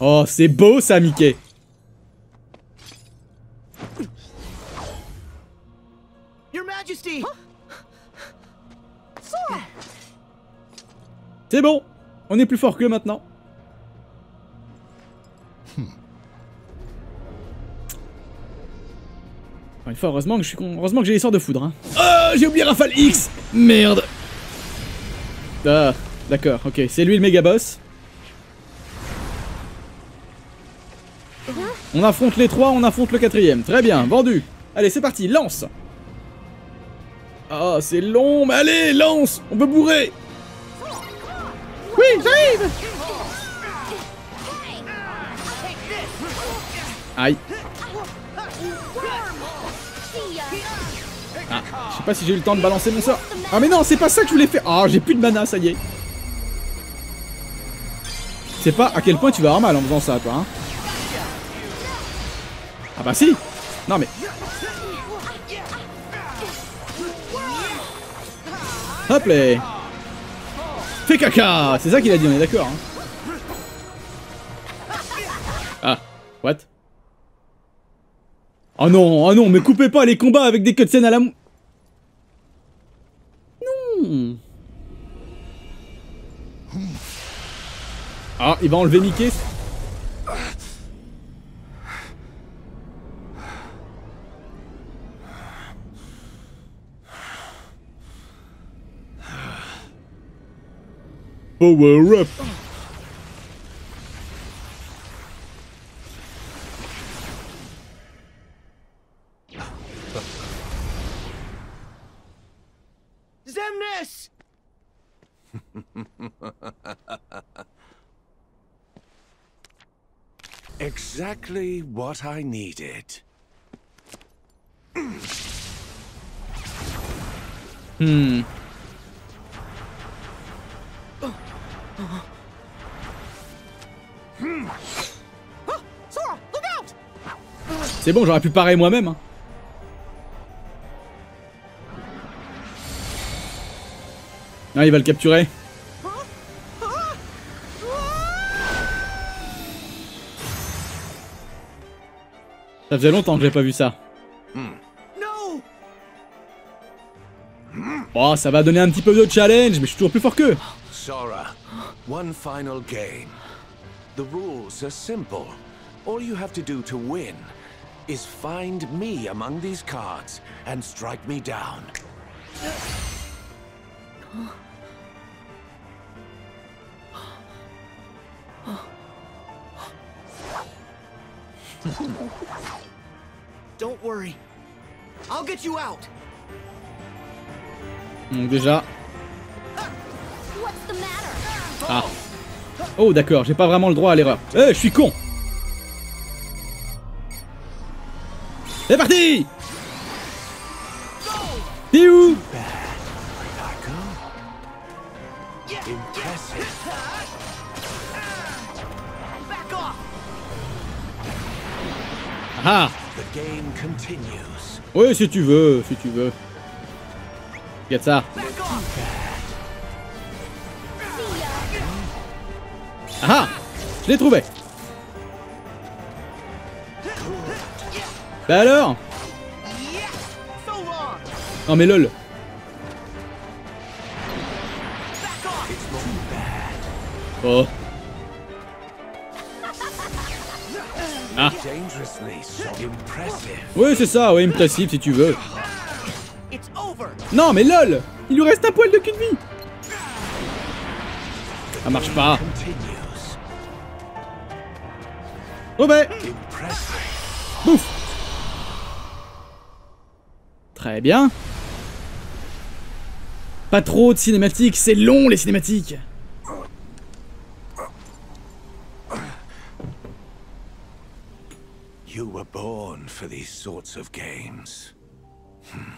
Oh, c'est beau, ça, Mickey. Your Majesty! C'est bon. On est plus fort qu'eux maintenant. Encore une fois, heureusement que je suis con- heureusement que j'ai les sorts de foudre. Hein. Oh, j'ai oublié Rafale X Merde Ah, d'accord, ok. C'est lui le méga boss. On affronte les trois, on affronte le quatrième. Très bien, vendu. Allez, c'est parti, lance Ah, c'est long, mais allez, lance On peut bourrer Oui, j'arrive Aïe. Ah, je sais pas si j'ai eu le temps de balancer mon sort. Ah mais non, c'est pas ça que je voulais faire. Ah, j'ai plus de mana, ça y est. C'est pas à quel point tu vas avoir mal en faisant ça, toi, hein. Ah bah si Non mais... Hop là Fais caca C'est ça qu'il a dit, on est d'accord, hein. Ah, what? Oh non, oh non, mais coupez pas les combats avec des cutscenes à la. Non Ah, il va enlever Mickey Power up Zemnis! Exactly what I needed. Hmm. C'est bon, j'aurais pu parer moi-même. hein. Ah, il va le capturer. Ça faisait longtemps que j'ai pas vu ça. No! Oh, ça va donner un petit peu de challenge, mais je suis toujours plus fort qu'eux. Sora, one final game. The rules are simple. All you have to do to win is find me among these cards and strike me down. Don't worry. I'll get you out. Donc déjà... Ah. Oh, d'accord, j'ai pas vraiment le droit à l'erreur. Eh, je suis con C'est parti T'es où? Ah. The game continues. Oui, si tu veux, si tu veux. Regarde ça. Ah Je l'ai trouvé. Bah alors Non mais lol. Oh Oui c'est ça, ouais impressive si tu veux. Non mais lol Il lui reste un poil de cul de vie Ça marche pas. Oh ben Bouf Très bien. Pas trop de cinématiques, c'est long les cinématiques. For these sorts of games. Hmm.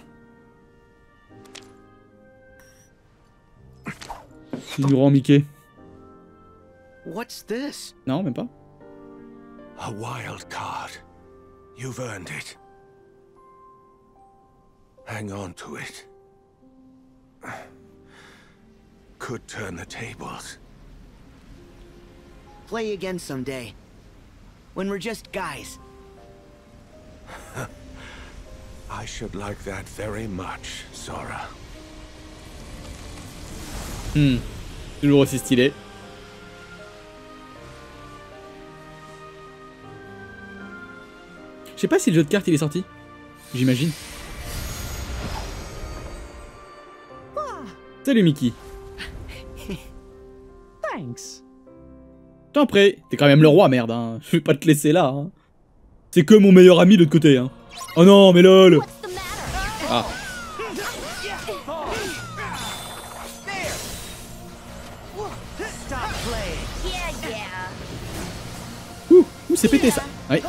Il nous rend Mickey. What's this? Non, même pas. A wild card. You've earned it. Hang on to it. Could turn the tables. Play again someday. When we're just guys. I should like that very much, Sora. Hmm. Toujours aussi stylé. Je sais pas si le jeu de cartes il est sorti. J'imagine. Salut Mickey. Thanks. T'en prie, t'es quand même le roi, merde, hein. Je vais pas te laisser là, hein. C'est que mon meilleur ami de l'autre côté, hein. Oh non, mais lol Ah. Ouh, ouh c'est pété ça. Ouais.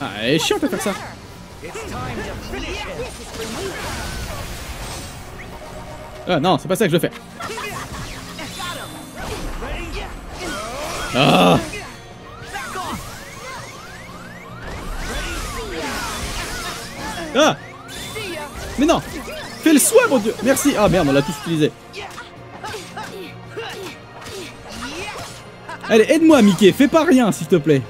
Ah, elle est chiante à faire ça. Ah non, c'est pas ça que je fais. Ah Ah Mais non Fais le soin, mon dieu Merci Ah merde, on l'a tous utilisé. Allez, aide-moi, Mickey. Fais pas rien, s'il te plaît.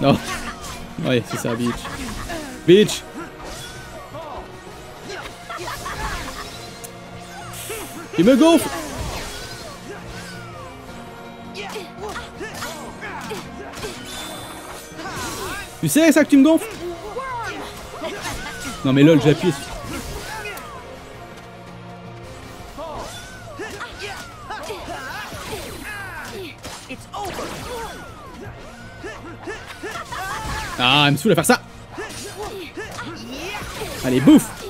Non. Ouais, c'est ça, bitch. Bitch Il me gonfle. Tu sais ça que tu me gonfles? Non mais lol, j'ai appuyé sur... Ah, elle me saoule à faire ça. Allez, bouffe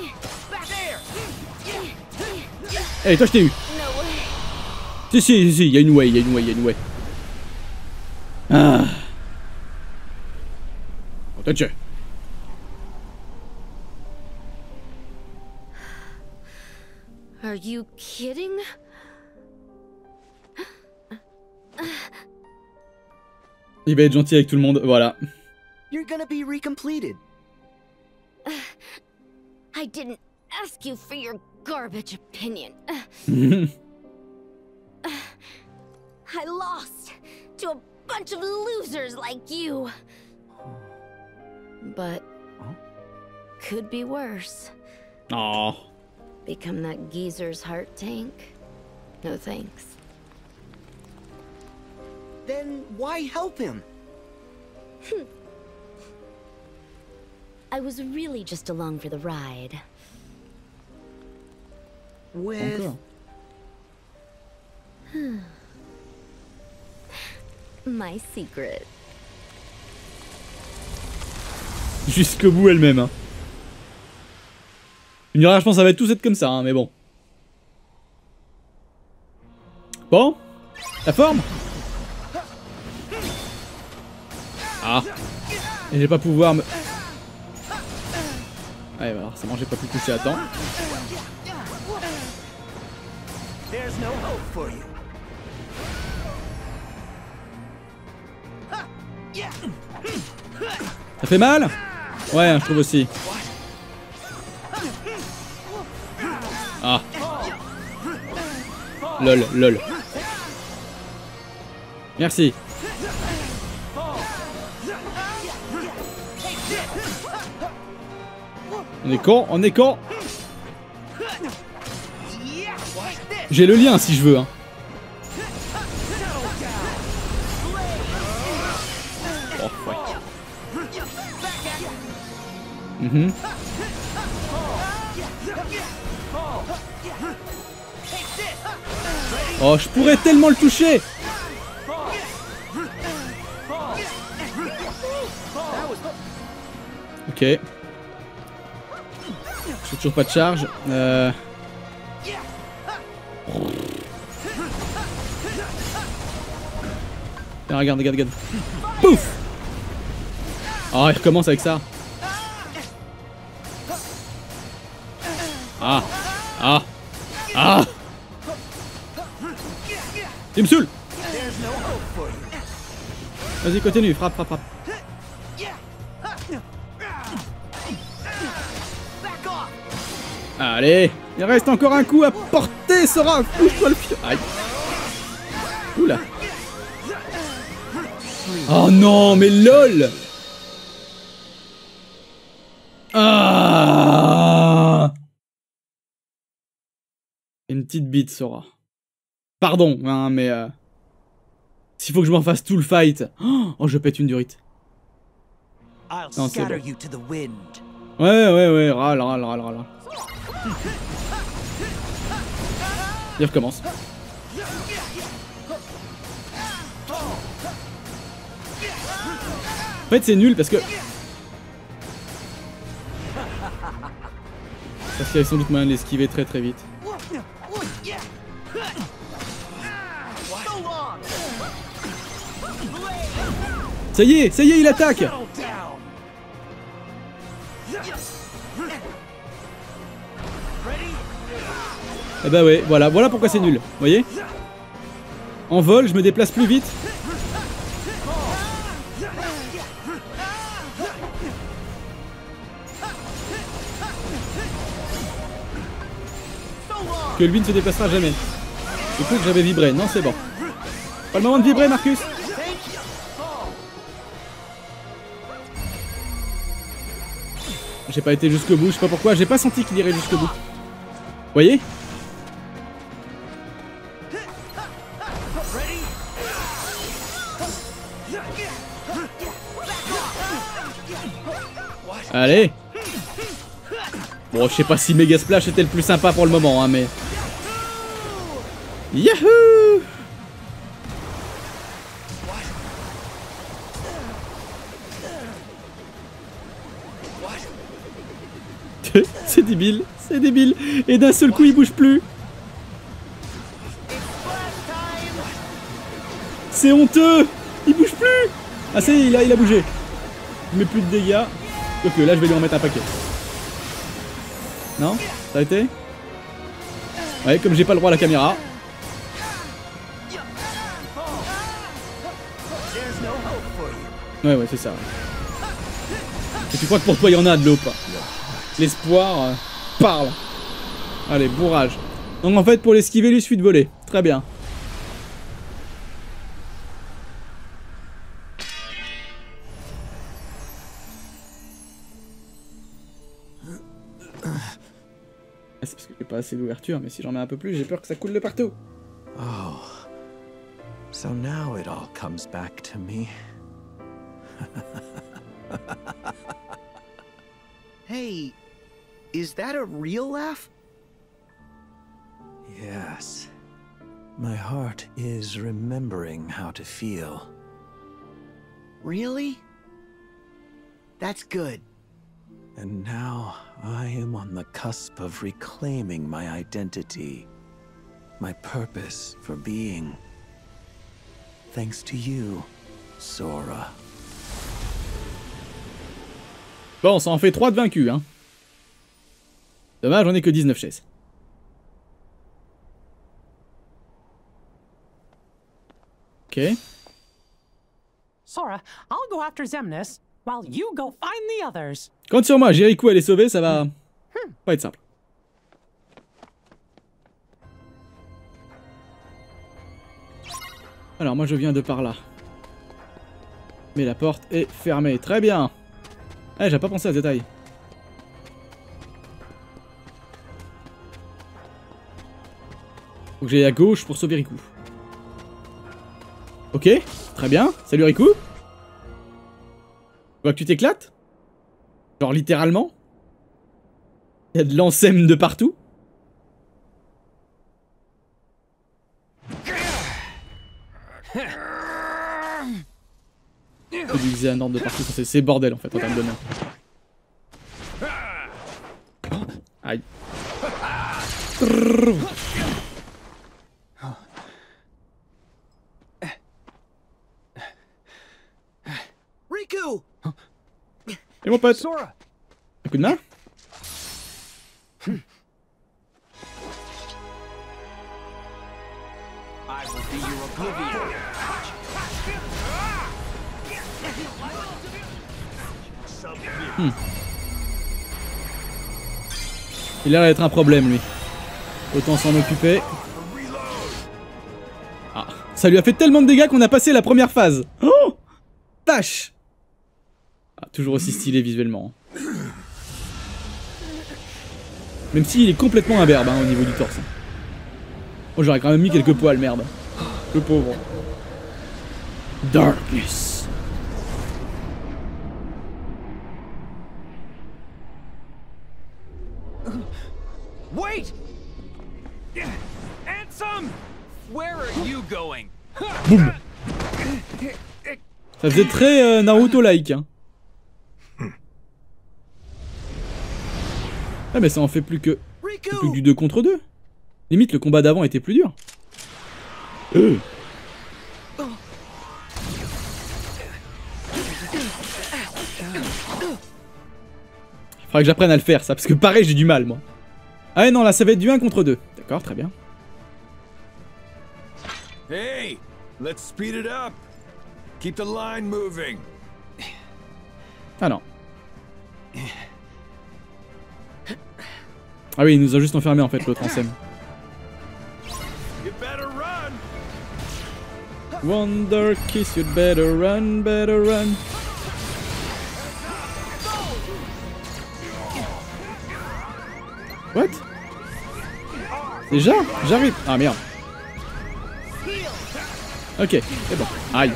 Allez, toi je t'ai eu Si, si, si, si, il y a une way, il y a une way, il y a une way. Ah. T'as tué. Are you kidding? Il va être gentil avec tout le monde, voilà. You're gonna be recompleted. I didn't ask you for your garbage opinion. I lost to a bunch of losers like you. But could be worse. Oh. Become that geezer's heart tank? No thanks. Then why help him? Hmm. I was really just along for the ride. With Encore. My secret. Jusqu'au bout elle-même. Hein. Une heure, je pense que ça va tous être comme ça, hein, mais bon. Bon La forme Ah Et j'ai pas pouvoir me... Ouais, bah alors, ça j'ai pas pu toucher à temps. Ça fait mal Ouais, je trouve aussi. Ah. Lol, lol. Merci. On est con, on est con. J'ai le lien si je veux. Hein. Oh. Mhm. Oh, je pourrais tellement le toucher Ok. J'ai toujours pas de charge. Euh... Regarde, regarde, regarde. Pouf Oh, il recommence avec ça. Ah Ah Ah Il me saoule Vas-y, continue, frappe, frappe, frappe. Allez Il reste encore un coup à porter, Sora Couche-toi le fion Aïe Oh non, mais lol Ah Une petite bite, Sora. Pardon, hein, mais... Euh... S'il faut que je m'en fasse tout le fight... Oh, je pète une durite. Non, c'est bon. Ouais, ouais, ouais, râle, râle, râle, râle. Il recommence. Fait, c'est nul parce que... Parce qu'il y avait sans doute moyen de l'esquiver très très vite. Ça y est, ça y est, il attaque Eh bah ouais, voilà, voilà pourquoi c'est nul, vous voyez? En vol, je me déplace plus vite. Que lui ne se déplacera jamais. Du coup que j'avais vibré, non c'est bon. Pas le moment de vibrer Marcus J'ai pas été jusqu'au bout, je sais pas pourquoi, j'ai pas senti qu'il irait jusqu'au bout. Voyez? Allez Bon, je sais pas si Mega Splash était le plus sympa pour le moment, hein, mais... Yahoo C'est débile, c'est débile. Et d'un seul coup, il bouge plus. C'est honteux Il bouge plus Ah, c'est il a, il a bougé. Il met plus de dégâts. Ok, là, je vais lui en mettre un paquet. Non? Ça a été? Ouais, comme j'ai pas le droit à la caméra. Ouais, ouais, c'est ça. Et tu crois que pour toi, il y en a de l'eau, pas L'espoir euh, parle. Allez, bourrage. Donc en fait, pour l'esquiver, lui suffit de voler. Très bien. Ah, c'est parce que j'ai pas assez d'ouverture, mais si j'en mets un peu plus, j'ai peur que ça coule de partout. Oh. So now it all comes back to me. Hey, is that a real laugh? Yes. My heart is remembering how to feel. Really? That's good. And now I am on the cusp of reclaiming my identity, my purpose for being. Thanks to you, Sora. Bon, ça en fait 3 de vaincus, hein. Dommage, on est que 19 chaises. Ok. Sora, I'll go after Zemnis, while you go find the others. Compte sur moi, Jericho, elle est sauvée, ça va pas être simple. Alors, moi je viens de par là. Mais la porte est fermée. Très bien. Eh, j'ai pas pensé à ce détail. Faut que j'aille à gauche pour sauver Riku. Ok, très bien. Salut Riku. Je vois que tu t'éclates? Genre littéralement? Il y a de l'ensème de partout? Je peux utiliser un ordre de partout, c'est- bordel en fait en termes de nom. Aïe. Riku! Et mon pote Sora! Un coup de main I will be your oblivion. Hmm. Il a l'air d'être un problème lui. Autant s'en occuper. Ah, ça lui a fait tellement de dégâts qu'on a passé la première phase. Oh Tâche ah, Toujours aussi stylé visuellement. Même s'il est complètement imberbe hein, au niveau du torse. Oh, j'aurais quand même mis quelques poils, merde. Le pauvre. Darkness. Boum Ça faisait très euh, Naruto-like. Hein. Ah mais ça en fait plus que... plus que du 2 contre 2. Limite le combat d'avant était plus dur. Euh. Faudrait que j'apprenne à le faire ça, parce que pareil j'ai du mal moi. Ah non là ça va être du 1 contre 2. D'accord, très bien. Hey, let's speed it up. Keep the line moving. Ah non. Ah oui, il nous a juste enfermé en fait l'autre en scène. You better run. Wonder kiss, you'd better run, better run. What? Déjà? J'arrive Ah merde. Ok, c'est bon. Aïe.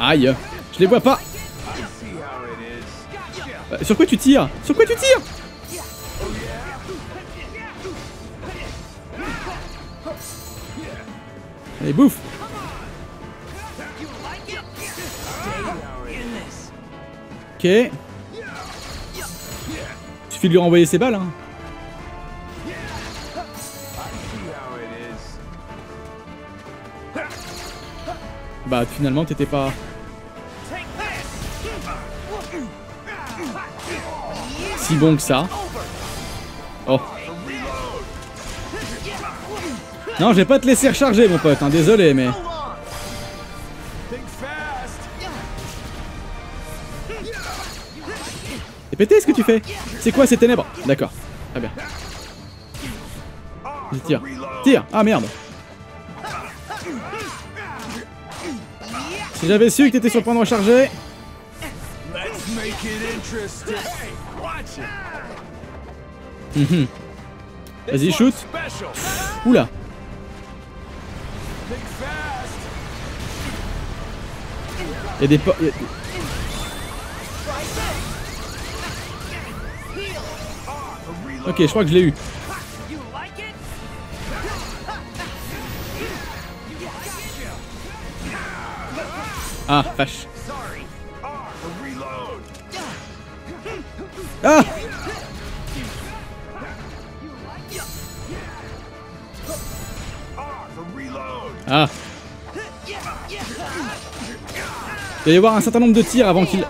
Aïe. Je les vois pas. Euh, sur quoi tu tires? Sur quoi tu tires? Allez, bouffe Ok. Suffit de lui renvoyer ses balles. Hein. Bah finalement t'étais pas... Si bon que ça. Oh. Non, je vais pas te laisser recharger mon pote, hein, désolé mais... T'es pété ce que tu fais? C'est quoi ces ténèbres? D'accord, très bien. Vas-y, tire. Tire Ah merde Si j'avais su que t'étais sur le point de recharger... Let's make it interesting. Hey, watch it. Mhm. Vas-y, shoot. Oula fast. Y'a des po... y a- Ok, je crois que je l'ai eu. Ah, vache. Ah Ah Il va y avoir un certain nombre de tirs avant qu'il...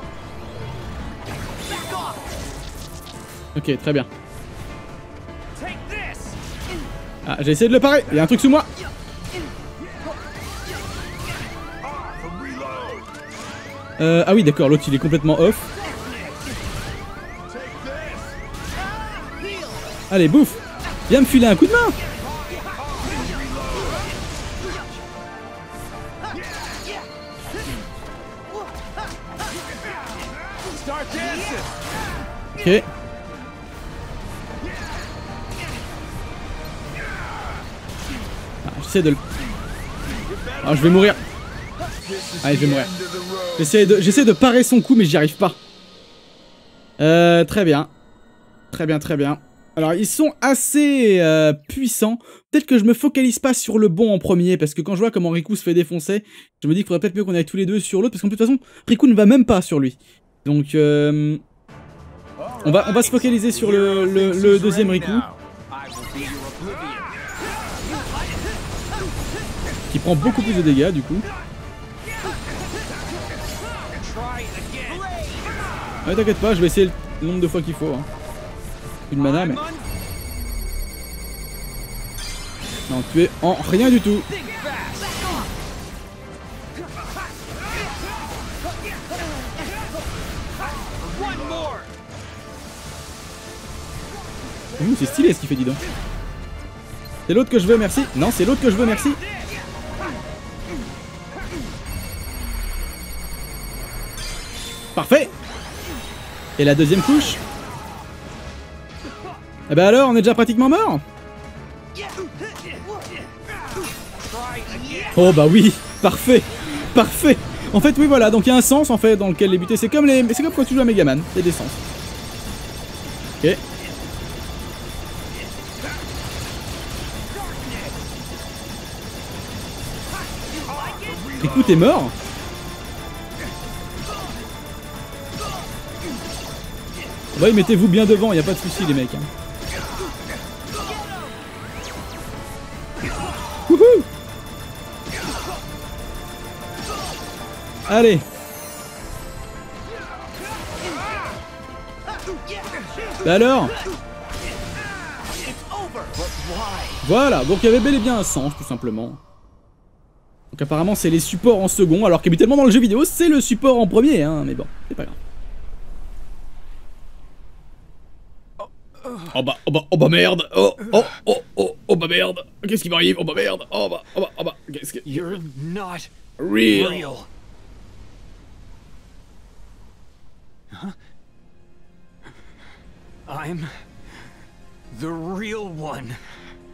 Ok, très bien. Ah, j'ai essayé de le parer. Il y a un truc sous moi. Euh, ah oui, d'accord, l'autre il est complètement off. Allez, bouffe Viens me filer un coup de main. Ok. Ah, J'essaie de le... Ah, je vais mourir. Allez, je vais mourir. J'essaie de, de parer son coup, mais j'y arrive pas. Euh, très bien. Très bien, très bien. Alors, ils sont assez euh, puissants. Peut-être que je me focalise pas sur le bon en premier, parce que quand je vois comment Riku se fait défoncer, je me dis qu'il faudrait peut-être mieux qu'on aille tous les deux sur l'autre, parce qu'en de toute façon, Riku ne va même pas sur lui. Donc, euh, on, va, on va se focaliser sur le, le- le deuxième Riku. Qui prend beaucoup plus de dégâts, du coup. Ouais, t'inquiète pas, je vais essayer le nombre de fois qu'il faut. Hein. Une mana, mais... Non, tu es en rien du tout. Ouh, c'est stylé ce qu'il fait, dis donc. C'est l'autre que je veux, merci. Non, c'est l'autre que je veux, merci. Parfait Et la deuxième couche Eh ben alors, on est déjà pratiquement mort Oh bah oui Parfait Parfait En fait, oui, voilà, donc il y a un sens, en fait, dans lequel les buter. C'est comme les... C'est comme quand tu joues à Megaman, il y a des sens. Ok. Écoute, t'es mort Ouais, mettez-vous bien devant, y a pas de souci les mecs. hein. Wouhou Allez Bah alors Voilà, donc il y avait bel et bien un sens tout simplement. Donc apparemment c'est les supports en second, alors qu'habituellement dans le jeu vidéo c'est le support en premier, hein, mais bon, c'est pas grave. Oh bah, oh bah, oh bah merde Oh, oh, oh, oh, oh bah merde Qu'est-ce qui m'arrive? Oh bah merde Oh bah, oh bah, oh bah, qu'est-ce que... You're not Real. real. Huh? I'm the real one.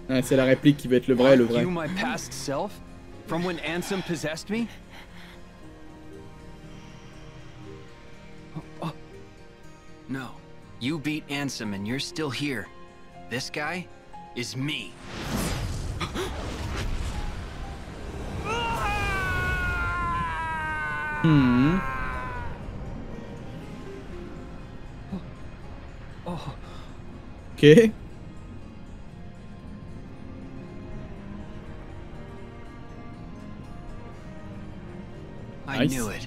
Ouais, c'est la réplique qui va être le vrai, le vrai. You my past self? From when Ansem possessed me? Oh. No. You beat Ansem and you're still here. This guy is me. Hmm. Oh. Ok. I Nice. knew it.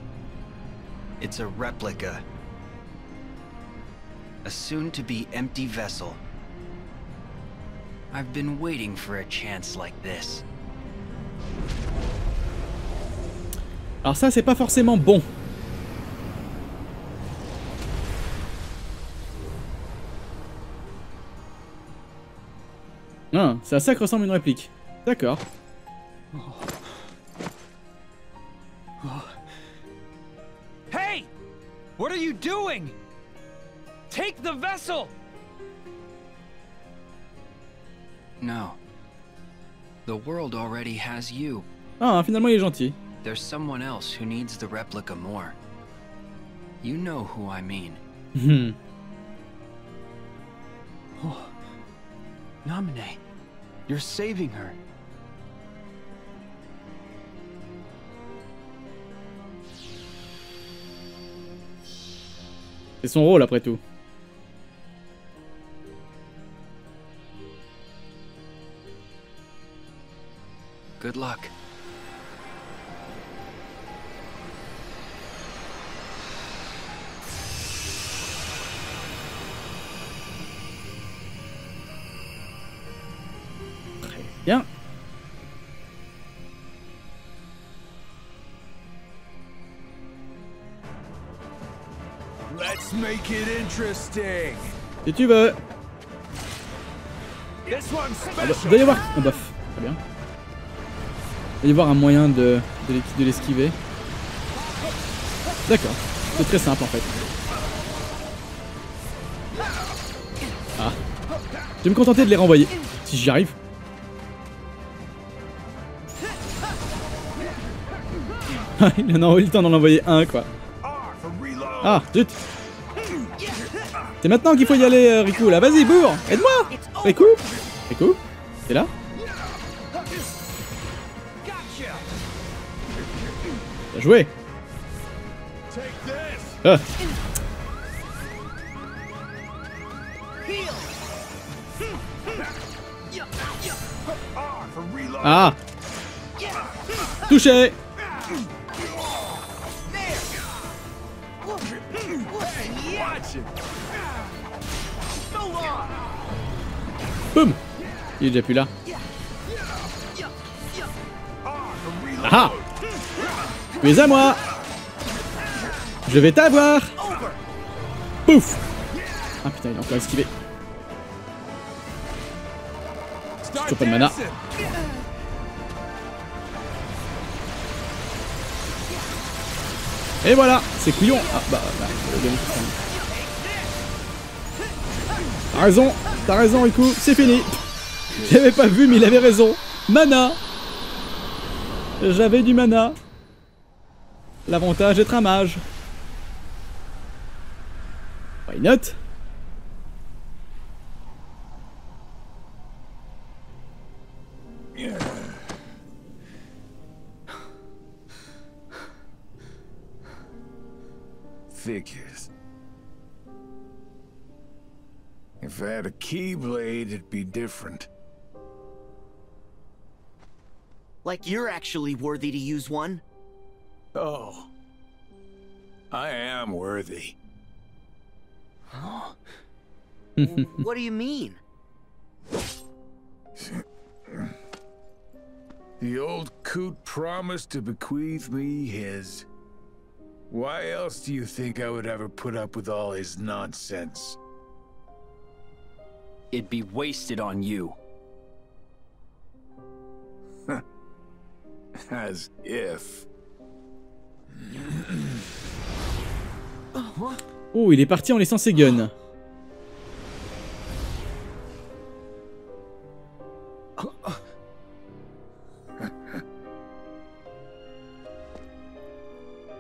It's a replica. A soon-to-be empty vessel. I've been waiting for a chance like this. Alors ça c'est pas forcément bon. Ah, c'est à ça que ressemble une réplique. D'accord. Hey! What are you doing? Take the vessel! No. The world already has you. Ah, finalement il est gentil. There's someone else who needs the replica more. You know who I mean. Hmm. Oh. Namine, you're saving her. C'est son rôle après tout. Good luck. Bien. Let's make it interesting. Si tu veux. This one's Ah bah, special. il doit y avoir... Oh, bof. Très bien. Il doit y avoir un moyen de, de l'es- de l'esquiver. D'accord. C'est très simple en fait. Ah. Je vais me contenter de les renvoyer. Si j'y arrive. Il en a eu le temps d'en envoyer un quoi. Ah, zut C'est maintenant qu'il faut y aller, euh, Riku, là. Vas-y, bourre Aide-moi Riku Riku T'es là? Joué. Ah. Ah. Touché. Boum. Il est déjà plus là. Ah Tu es à moi Je vais t'avoir Pouf Ah putain, il a encore esquivé. Toujours pas de mana. Et voilà, c'est couillon. Ah bah, bah tout ça. T'as raison, t'as raison Riku, c'est fini. J'avais pas vu mais il avait raison. Mana J'avais du mana. L'avantage d'être un mage. Why not Figures. If I had a keyblade, it'd be different. Like you're actually worthy to use one. Oh. I am worthy. what do you mean? The old coot promised to bequeath me his. Why else do you think I would ever put up with all his nonsense? It'd be wasted on you. As if. Oh, il est parti en laissant ses guns.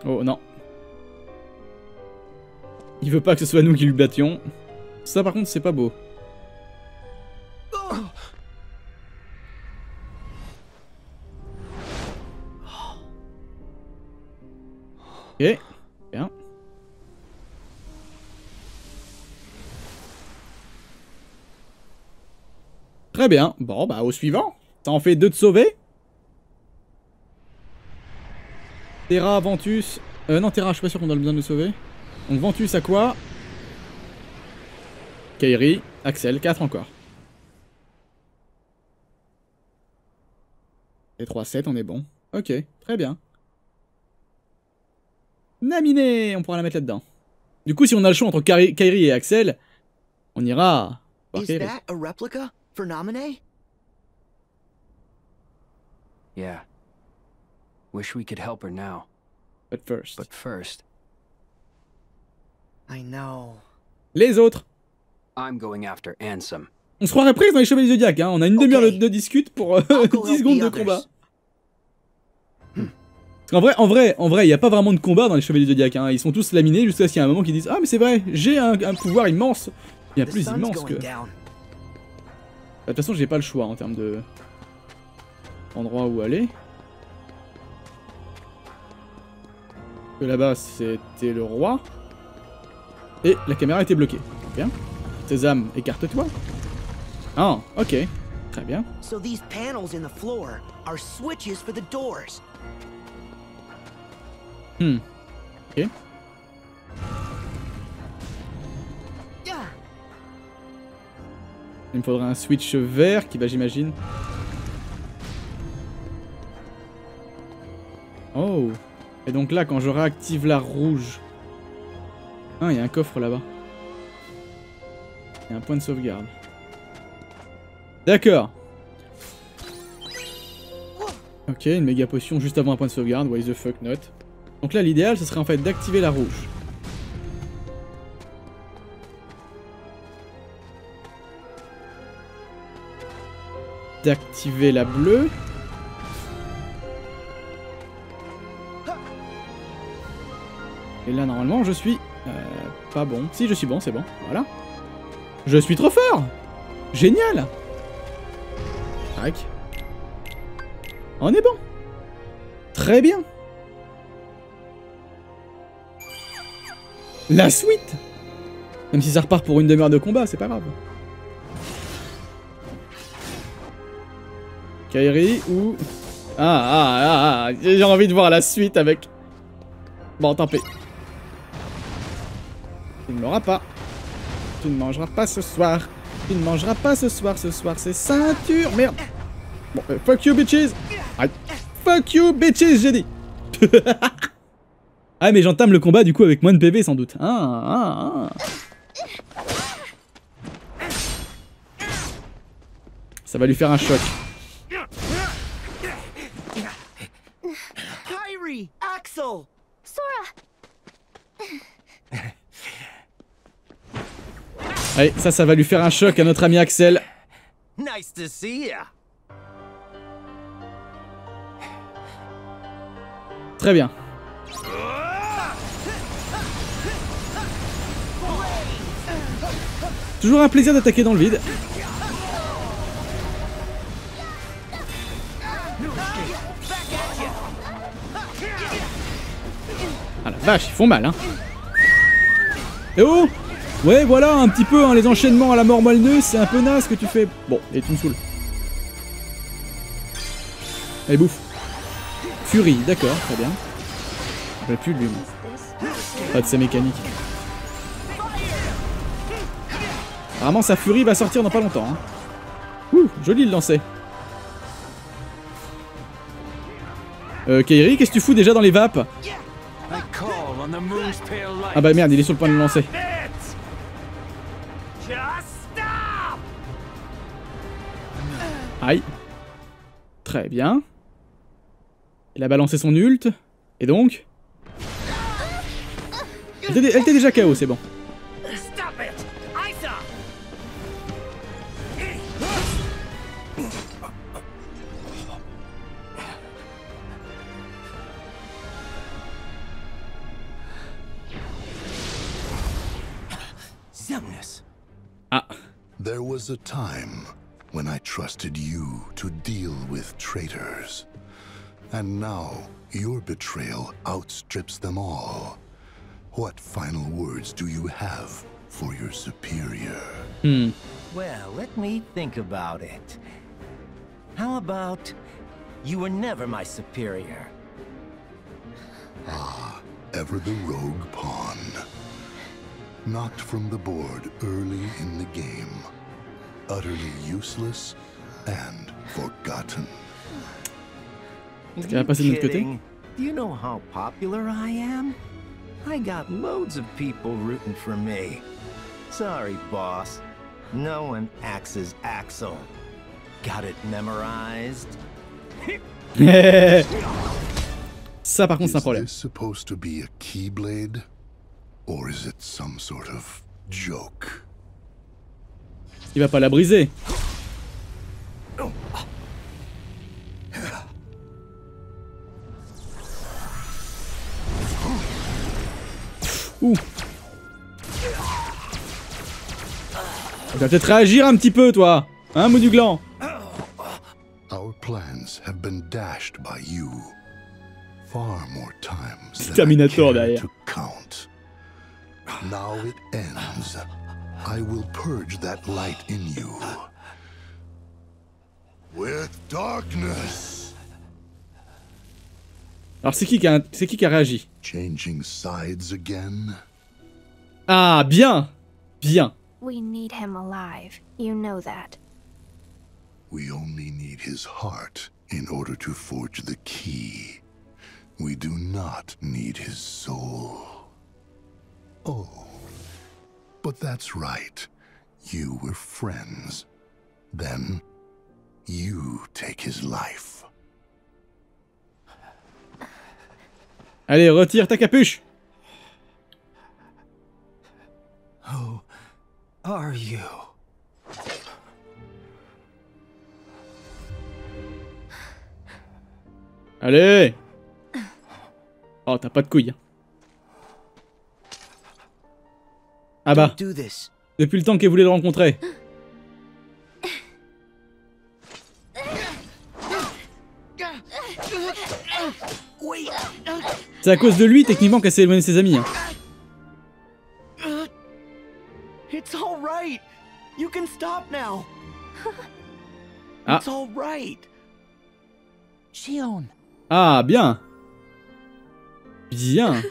Oh non. Il veut pas que ce soit nous qui lui battions. Ça par contre c'est pas beau. Ok, bien. Très bien. Bon, bah au suivant. Ça en fait deux de sauvés. Terra, Ventus. Euh, non, Terra, je suis pas sûr qu'on a besoin de le sauver. Donc Ventus à quoi? Kairi, Axel, 4 encore. Et 3, 7, on est bon. Ok, très bien. Naminé, on pourra la mettre là-dedans. Du coup, si on a le choix entre Kairi, Kairi et Axel, on ira voir Is Kairi. that a replica for Naminé? Yeah. Wish we could help her now. But first. But first, I know. Les autres. I'm going after Ansem. On se croirait presque dans les chevaliers du Zodiac, hein. On a une demi-heure de, de discute pour euh, 10 secondes de combat. Qu'en vrai, en vrai, en vrai, il n'y a pas vraiment de combat dans les chevaliers Zodiac, hein. Ils sont tous laminés jusqu'à ce qu'il y ait un moment qui disent Ah, mais c'est vrai, j'ai un, un pouvoir immense. Bien plus immense que. Bah. De toute façon, j'ai pas le choix en termes de. endroit où aller. Que là-bas, c'était le roi. Et la caméra était bloquée. Bien. Sésame, écarte-toi. Ah, ok. Très bien. So these panels in the floor are switches for the doors. Hmm. Ok. Il me faudra un switch vert qui va, j'imagine. Oh. Et donc là, quand je réactive la rouge... Ah, il y a un coffre là-bas. Il y a un point de sauvegarde. D'accord. Ok, une méga potion juste avant un point de sauvegarde. Why the fuck not? Donc là, l'idéal, ce serait en fait d'activer la rouge. D'activer la bleue. Et là, normalement, je suis... Euh, pas bon. Si, je suis bon, c'est bon. Voilà. Je suis trop fort Génial Tac. On est bon Très bien La suite Même si ça repart pour une demi-heure de combat, c'est pas grave. Kairi ou... Ah, ah, ah, ah. J'ai envie de voir la suite avec... Bon, tant pis. Tu ne l'auras pas. Tu ne mangeras pas ce soir. Tu ne mangeras pas ce soir. Ce soir, c'est ceinture. Merde. Euh, fuck you, bitches. Fuck you, bitches, j'ai dit. ah, mais j'entame le combat du coup avec moins de PV sans doute. Ah, ah, ah. Ça va lui faire un choc. Kyrie! Axel! Sora! Allez, ça, ça va lui faire un choc à notre ami Axel. Nice to see ya! Très bien. Toujours un plaisir d'attaquer dans le vide. Ah la vache, ils font mal, hein. Eh oh Ouais, voilà, un petit peu, hein, les enchaînements à la mort moelle c'est un peu naze que tu fais. Bon, et tu me saoules. Allez, bouffe. Fury, d'accord, très bien. Je plus lui. Pas de ses mécaniques. Apparemment, sa Fury va sortir dans pas longtemps. Hein. Ouh, joli le lancer. Euh, Kairi, qu'est-ce que tu fous déjà dans les vapes? Ah bah merde, il est sur le point de le lancer. Aïe. Très bien. Il a balancé son ult. Et donc? Elle était déjà KO, c'est bon. Ah. There was a time when I trusted you to deal with traitors. And now, your betrayal outstrips them all. What final words do you have for your superior? Hmm. Well, let me think about it. How about you were never my superior? Ah, ever the rogue pawn. Knocked from the board early in the game. Utterly useless and forgotten. Est-ce qu'elle va passer de notre côté Kidding. Do you know how popular I am? I got loads of people rooting for me. Sorry, boss. No one axes Axel. Got it memorized? Ça par contre c'est un problème. Is this supposed to be a keyblade? Or is it some sort of joke? Il va pas la briser. Ouh. Tu vas peut-être réagir un petit peu, toi. Hein, mot du gland? Our plans have been dashed by you. Far more times than I Terminator derrière. to purge that light in you. With darkness. Alors c'est qui qui a, c'est qui qui a réagi Changing sides again? Ah, bien Bien. We need him alive. You know that. We only need his heart in order to forge the key. We do not need his soul. Oh, but that's right. You were friends. Then, you take his life. Allez, retire ta capuche Who are you? Allez Oh, t'as pas de couilles. hein. Ah bah. Don't do this. Depuis le temps qu'elle voulait le rencontrer. C'est à cause de lui, techniquement, qu'elle s'est éloignée de ses amis. hein. It's all right. You can stop now. Ah. It's all right. Shion. Ah, bien. Bien.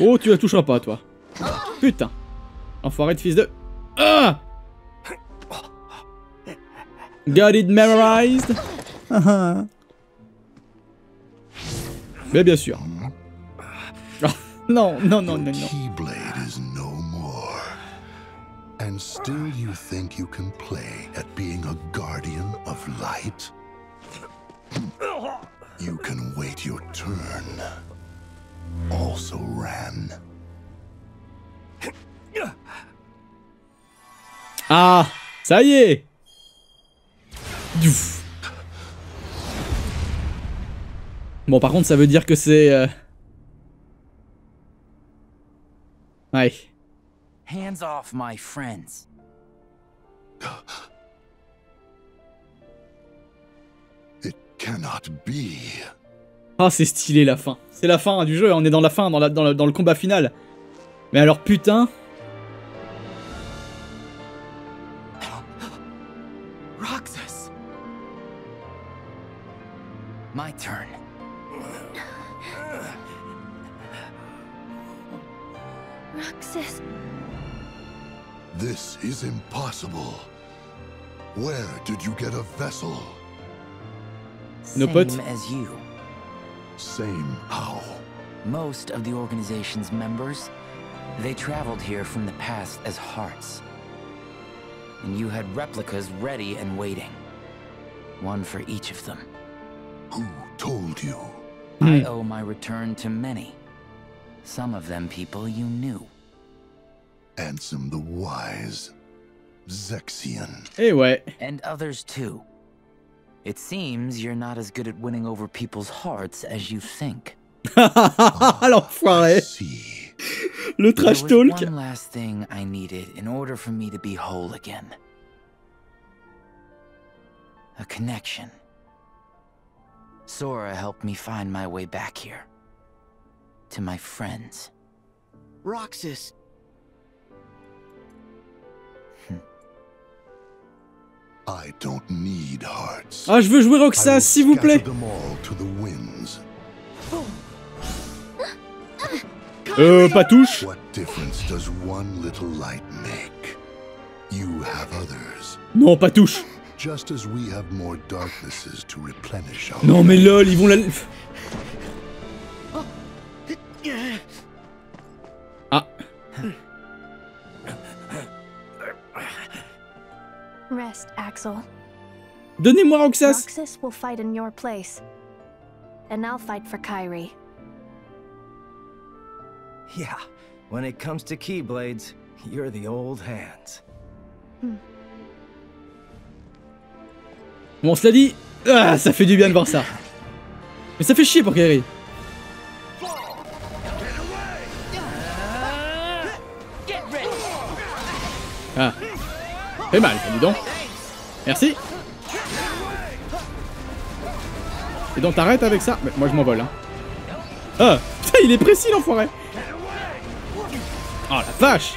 Oh, tu la toucheras pas, toi. Putain. Enfoiré de fils de... Ah Got it memorized Mais bien sûr. Ah, non, non, non, non, non. And still you think you can play at being a guardian of light? You can wait your turn. Also ran. Ah Ça y est Diouf. Bon, par contre, ça veut dire que c'est... euh, Ouais. Hands off my friends. Cannot be. Ah, c'est stylé la fin. C'est la fin du jeu, on est dans la fin, dans, la, dans, la- dans le combat final. Mais alors, putain... Roxas. My turn. Roxas. This is impossible. Where did you get a vessel? No Same as you. Same how? Most of the organization's members, they traveled here from the past as hearts. And you had replicas ready and waiting. One for each of them. Who told you? I owe my return to many. Some of them people you knew. Ansem the Wise. Zexion. Eh ouais. And others too. It seems you're not as good at winning over people's hearts as you think. L'enfoiré ah, Le trash there was talk one last thing I needed in order for me to be whole again. A connection. Sora helped me find my way back here. To my friends. Roxas. I don't need hearts. Ah, je veux jouer Roxas, s'il vous plaît Scatter them all to the winds. Euh, pas touche What difference does one little light make? You have others. Non, pas touche Just as we have more darknesses to replenish our Non mais lol, ils vont la... Rest, Axel. Donnez-moi Roxas Roxas will fight in your place. And I'll fight for Kyrie. Yeah, when it comes to Keyblades, you're the old hands. Bon, cela dit... Ah, ça fait du bien de voir ça. Mais ça fait chier pour Kairi. Ah. Fait mal, dis donc. Merci. Et donc t'arrêtes avec ça? Mais Moi je m'envole hein. Ah Putain il est précis l'enfoiré Oh la vache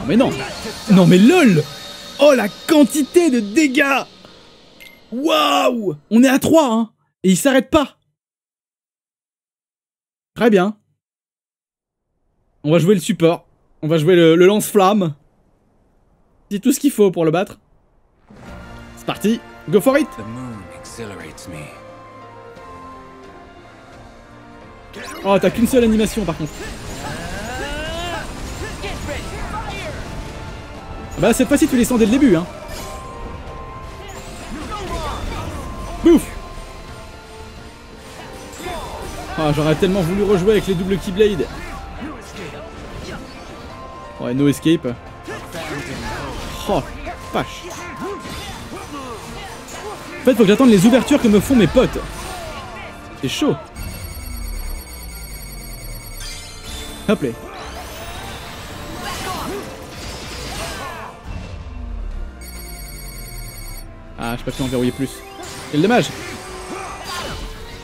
Non mais non Non mais lol Oh la quantité de dégâts Waouh On est à 3 hein Et il s'arrête pas Très bien. On va jouer le support. On va jouer le, le lance-flamme. C'est tout ce qu'il faut pour le battre. C'est parti. Go for it. Oh, t'as qu'une seule animation par contre. Bah cette fois-ci tu les sens dès le début hein. Bouf Ah j'aurais tellement voulu rejouer avec les doubles Keyblade. Ouais, no escape. Oh. En fait, faut que j'attende les ouvertures que me font mes potes. C'est chaud. Hop là. Ah, je sais pas si en verrouiller plus. Quel dommage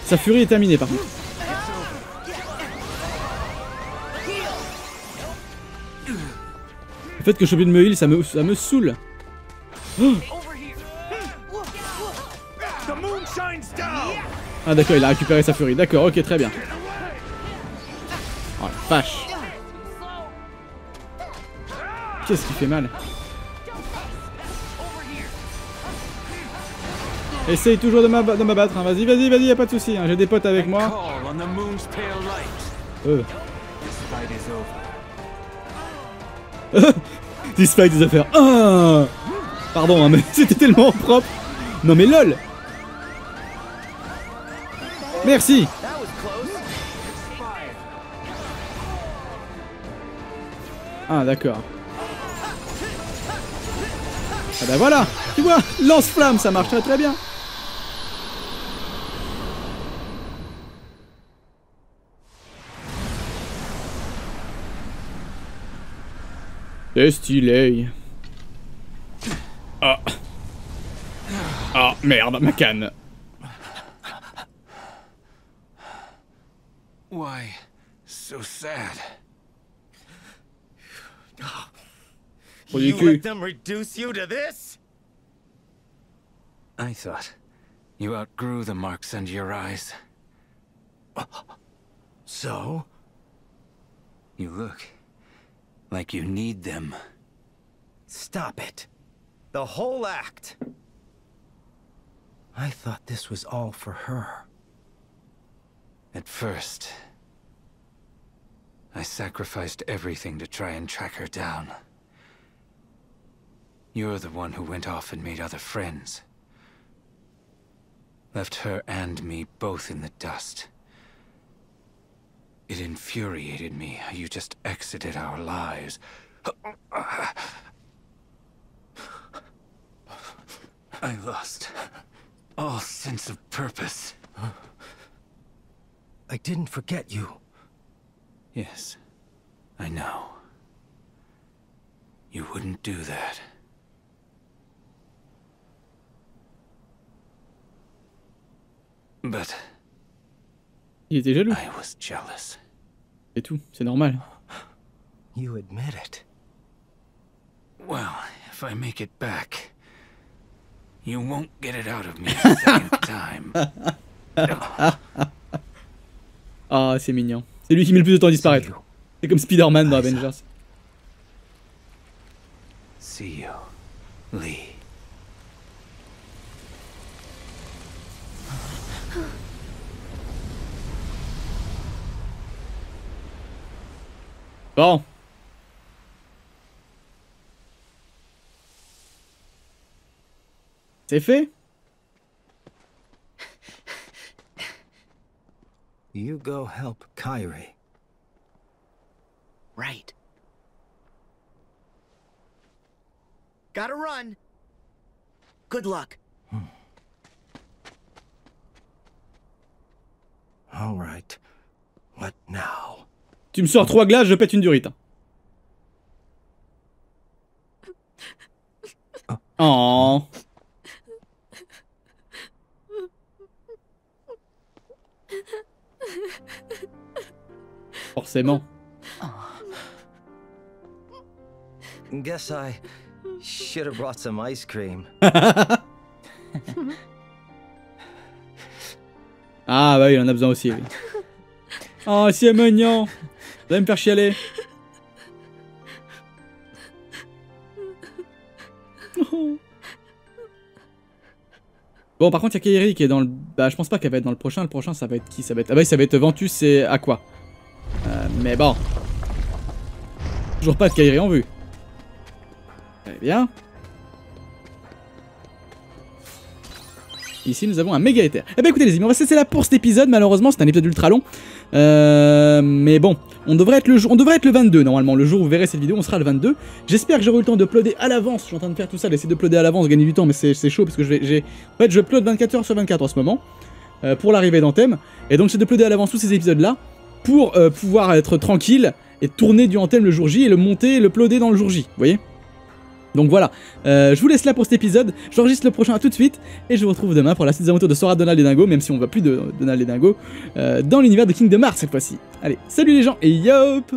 Sa furie est terminée par contre. Le fait que je suis obligé de me heal, ça me, ça me saoule. Oh ah d'accord, il a récupéré sa furie. D'accord, ok, très bien. Oh la vache. Qu'est-ce qui fait mal Essaye toujours de m'abattre, hein. vas-y, vas-y, vas-y, y'a pas de soucis, hein. j'ai des potes avec moi. Euh. Fight is over. Ah Pardon, hein, mais c'était tellement propre. Non mais lol Merci Ah d'accord. Ah bah voilà Tu vois Lance-flamme, ça marche très très bien C'est stylé. Ah. Ah, merde, ma canne. Why so sad? You let them reduce you to this? I thought you outgrew the marks under your eyes. So? You look like you need them. Stop it. The whole act. I thought this was all for her. At first, I sacrificed everything to try and track her down. You're the one who went off and made other friends. Left her and me both in the dust. It infuriated me how you just exited our lives. I lost all sense of purpose. I didn't forget you. Yes, I know. You wouldn't do that. But Il était jaloux. I was jealous. C'est tout, c'est normal. You admit it. Well, if I make it back, you won't get it out of me a second time. Ah, c'est mignon. C'est lui qui met le plus de temps à disparaître. C'est comme Spider-Man dans Avengers. See you, Lee. Bon. C'est fait You go help Kyrie. Right. Gotta run. Good luck. Hmm. All right. What now? Tu me sors trois glaces, je pète une durite. Oh. Forcément. Guess I should have brought some ice cream. Ah bah oui, il en a besoin aussi, oui. Oh, c'est mignon allez me faire chialer. Bon, par contre, il y a Kairi qui est dans le... Bah, je pense pas qu'elle va être dans le prochain. Le prochain, ça va être qui? Ça va être... Ah bah ça va être Ventus et Aqua. Euh, mais bon. Toujours pas de Kairi en vue. Très bien. Ici, nous avons un méga éther. Eh ben écoutez les amis, on va se laisser là pour cet épisode. Malheureusement, c'est un épisode ultra long. Euh, mais bon, on devrait, être le on devrait être le 22 normalement. Le jour où vous verrez cette vidéo, on sera le 22. J'espère que j'aurai eu le temps de uploader à l'avance. Je suis en train de faire tout ça, d'essayer de uploader à l'avance, gagner du temps, mais c'est chaud parce que j'ai... En fait, je upload 24 heures sur 24 en ce moment. euh, pour l'arrivée d'Anthem. Et donc, j'essaie d'uploader à l'avance tous ces épisodes-là pour euh, pouvoir être tranquille et tourner du Anthem le jour J et le monter et le uploader dans le jour J. Vous voyez? Donc voilà, Euh, je vous laisse là pour cet épisode, j'enregistre le prochain tout de suite, et je vous retrouve demain pour la suite des aventures de Sora, Donald et Dingo, même si on va plus de Donald et Dingo, euh, dans l'univers de Kingdom Hearts cette fois-ci. Allez, salut les gens, et yop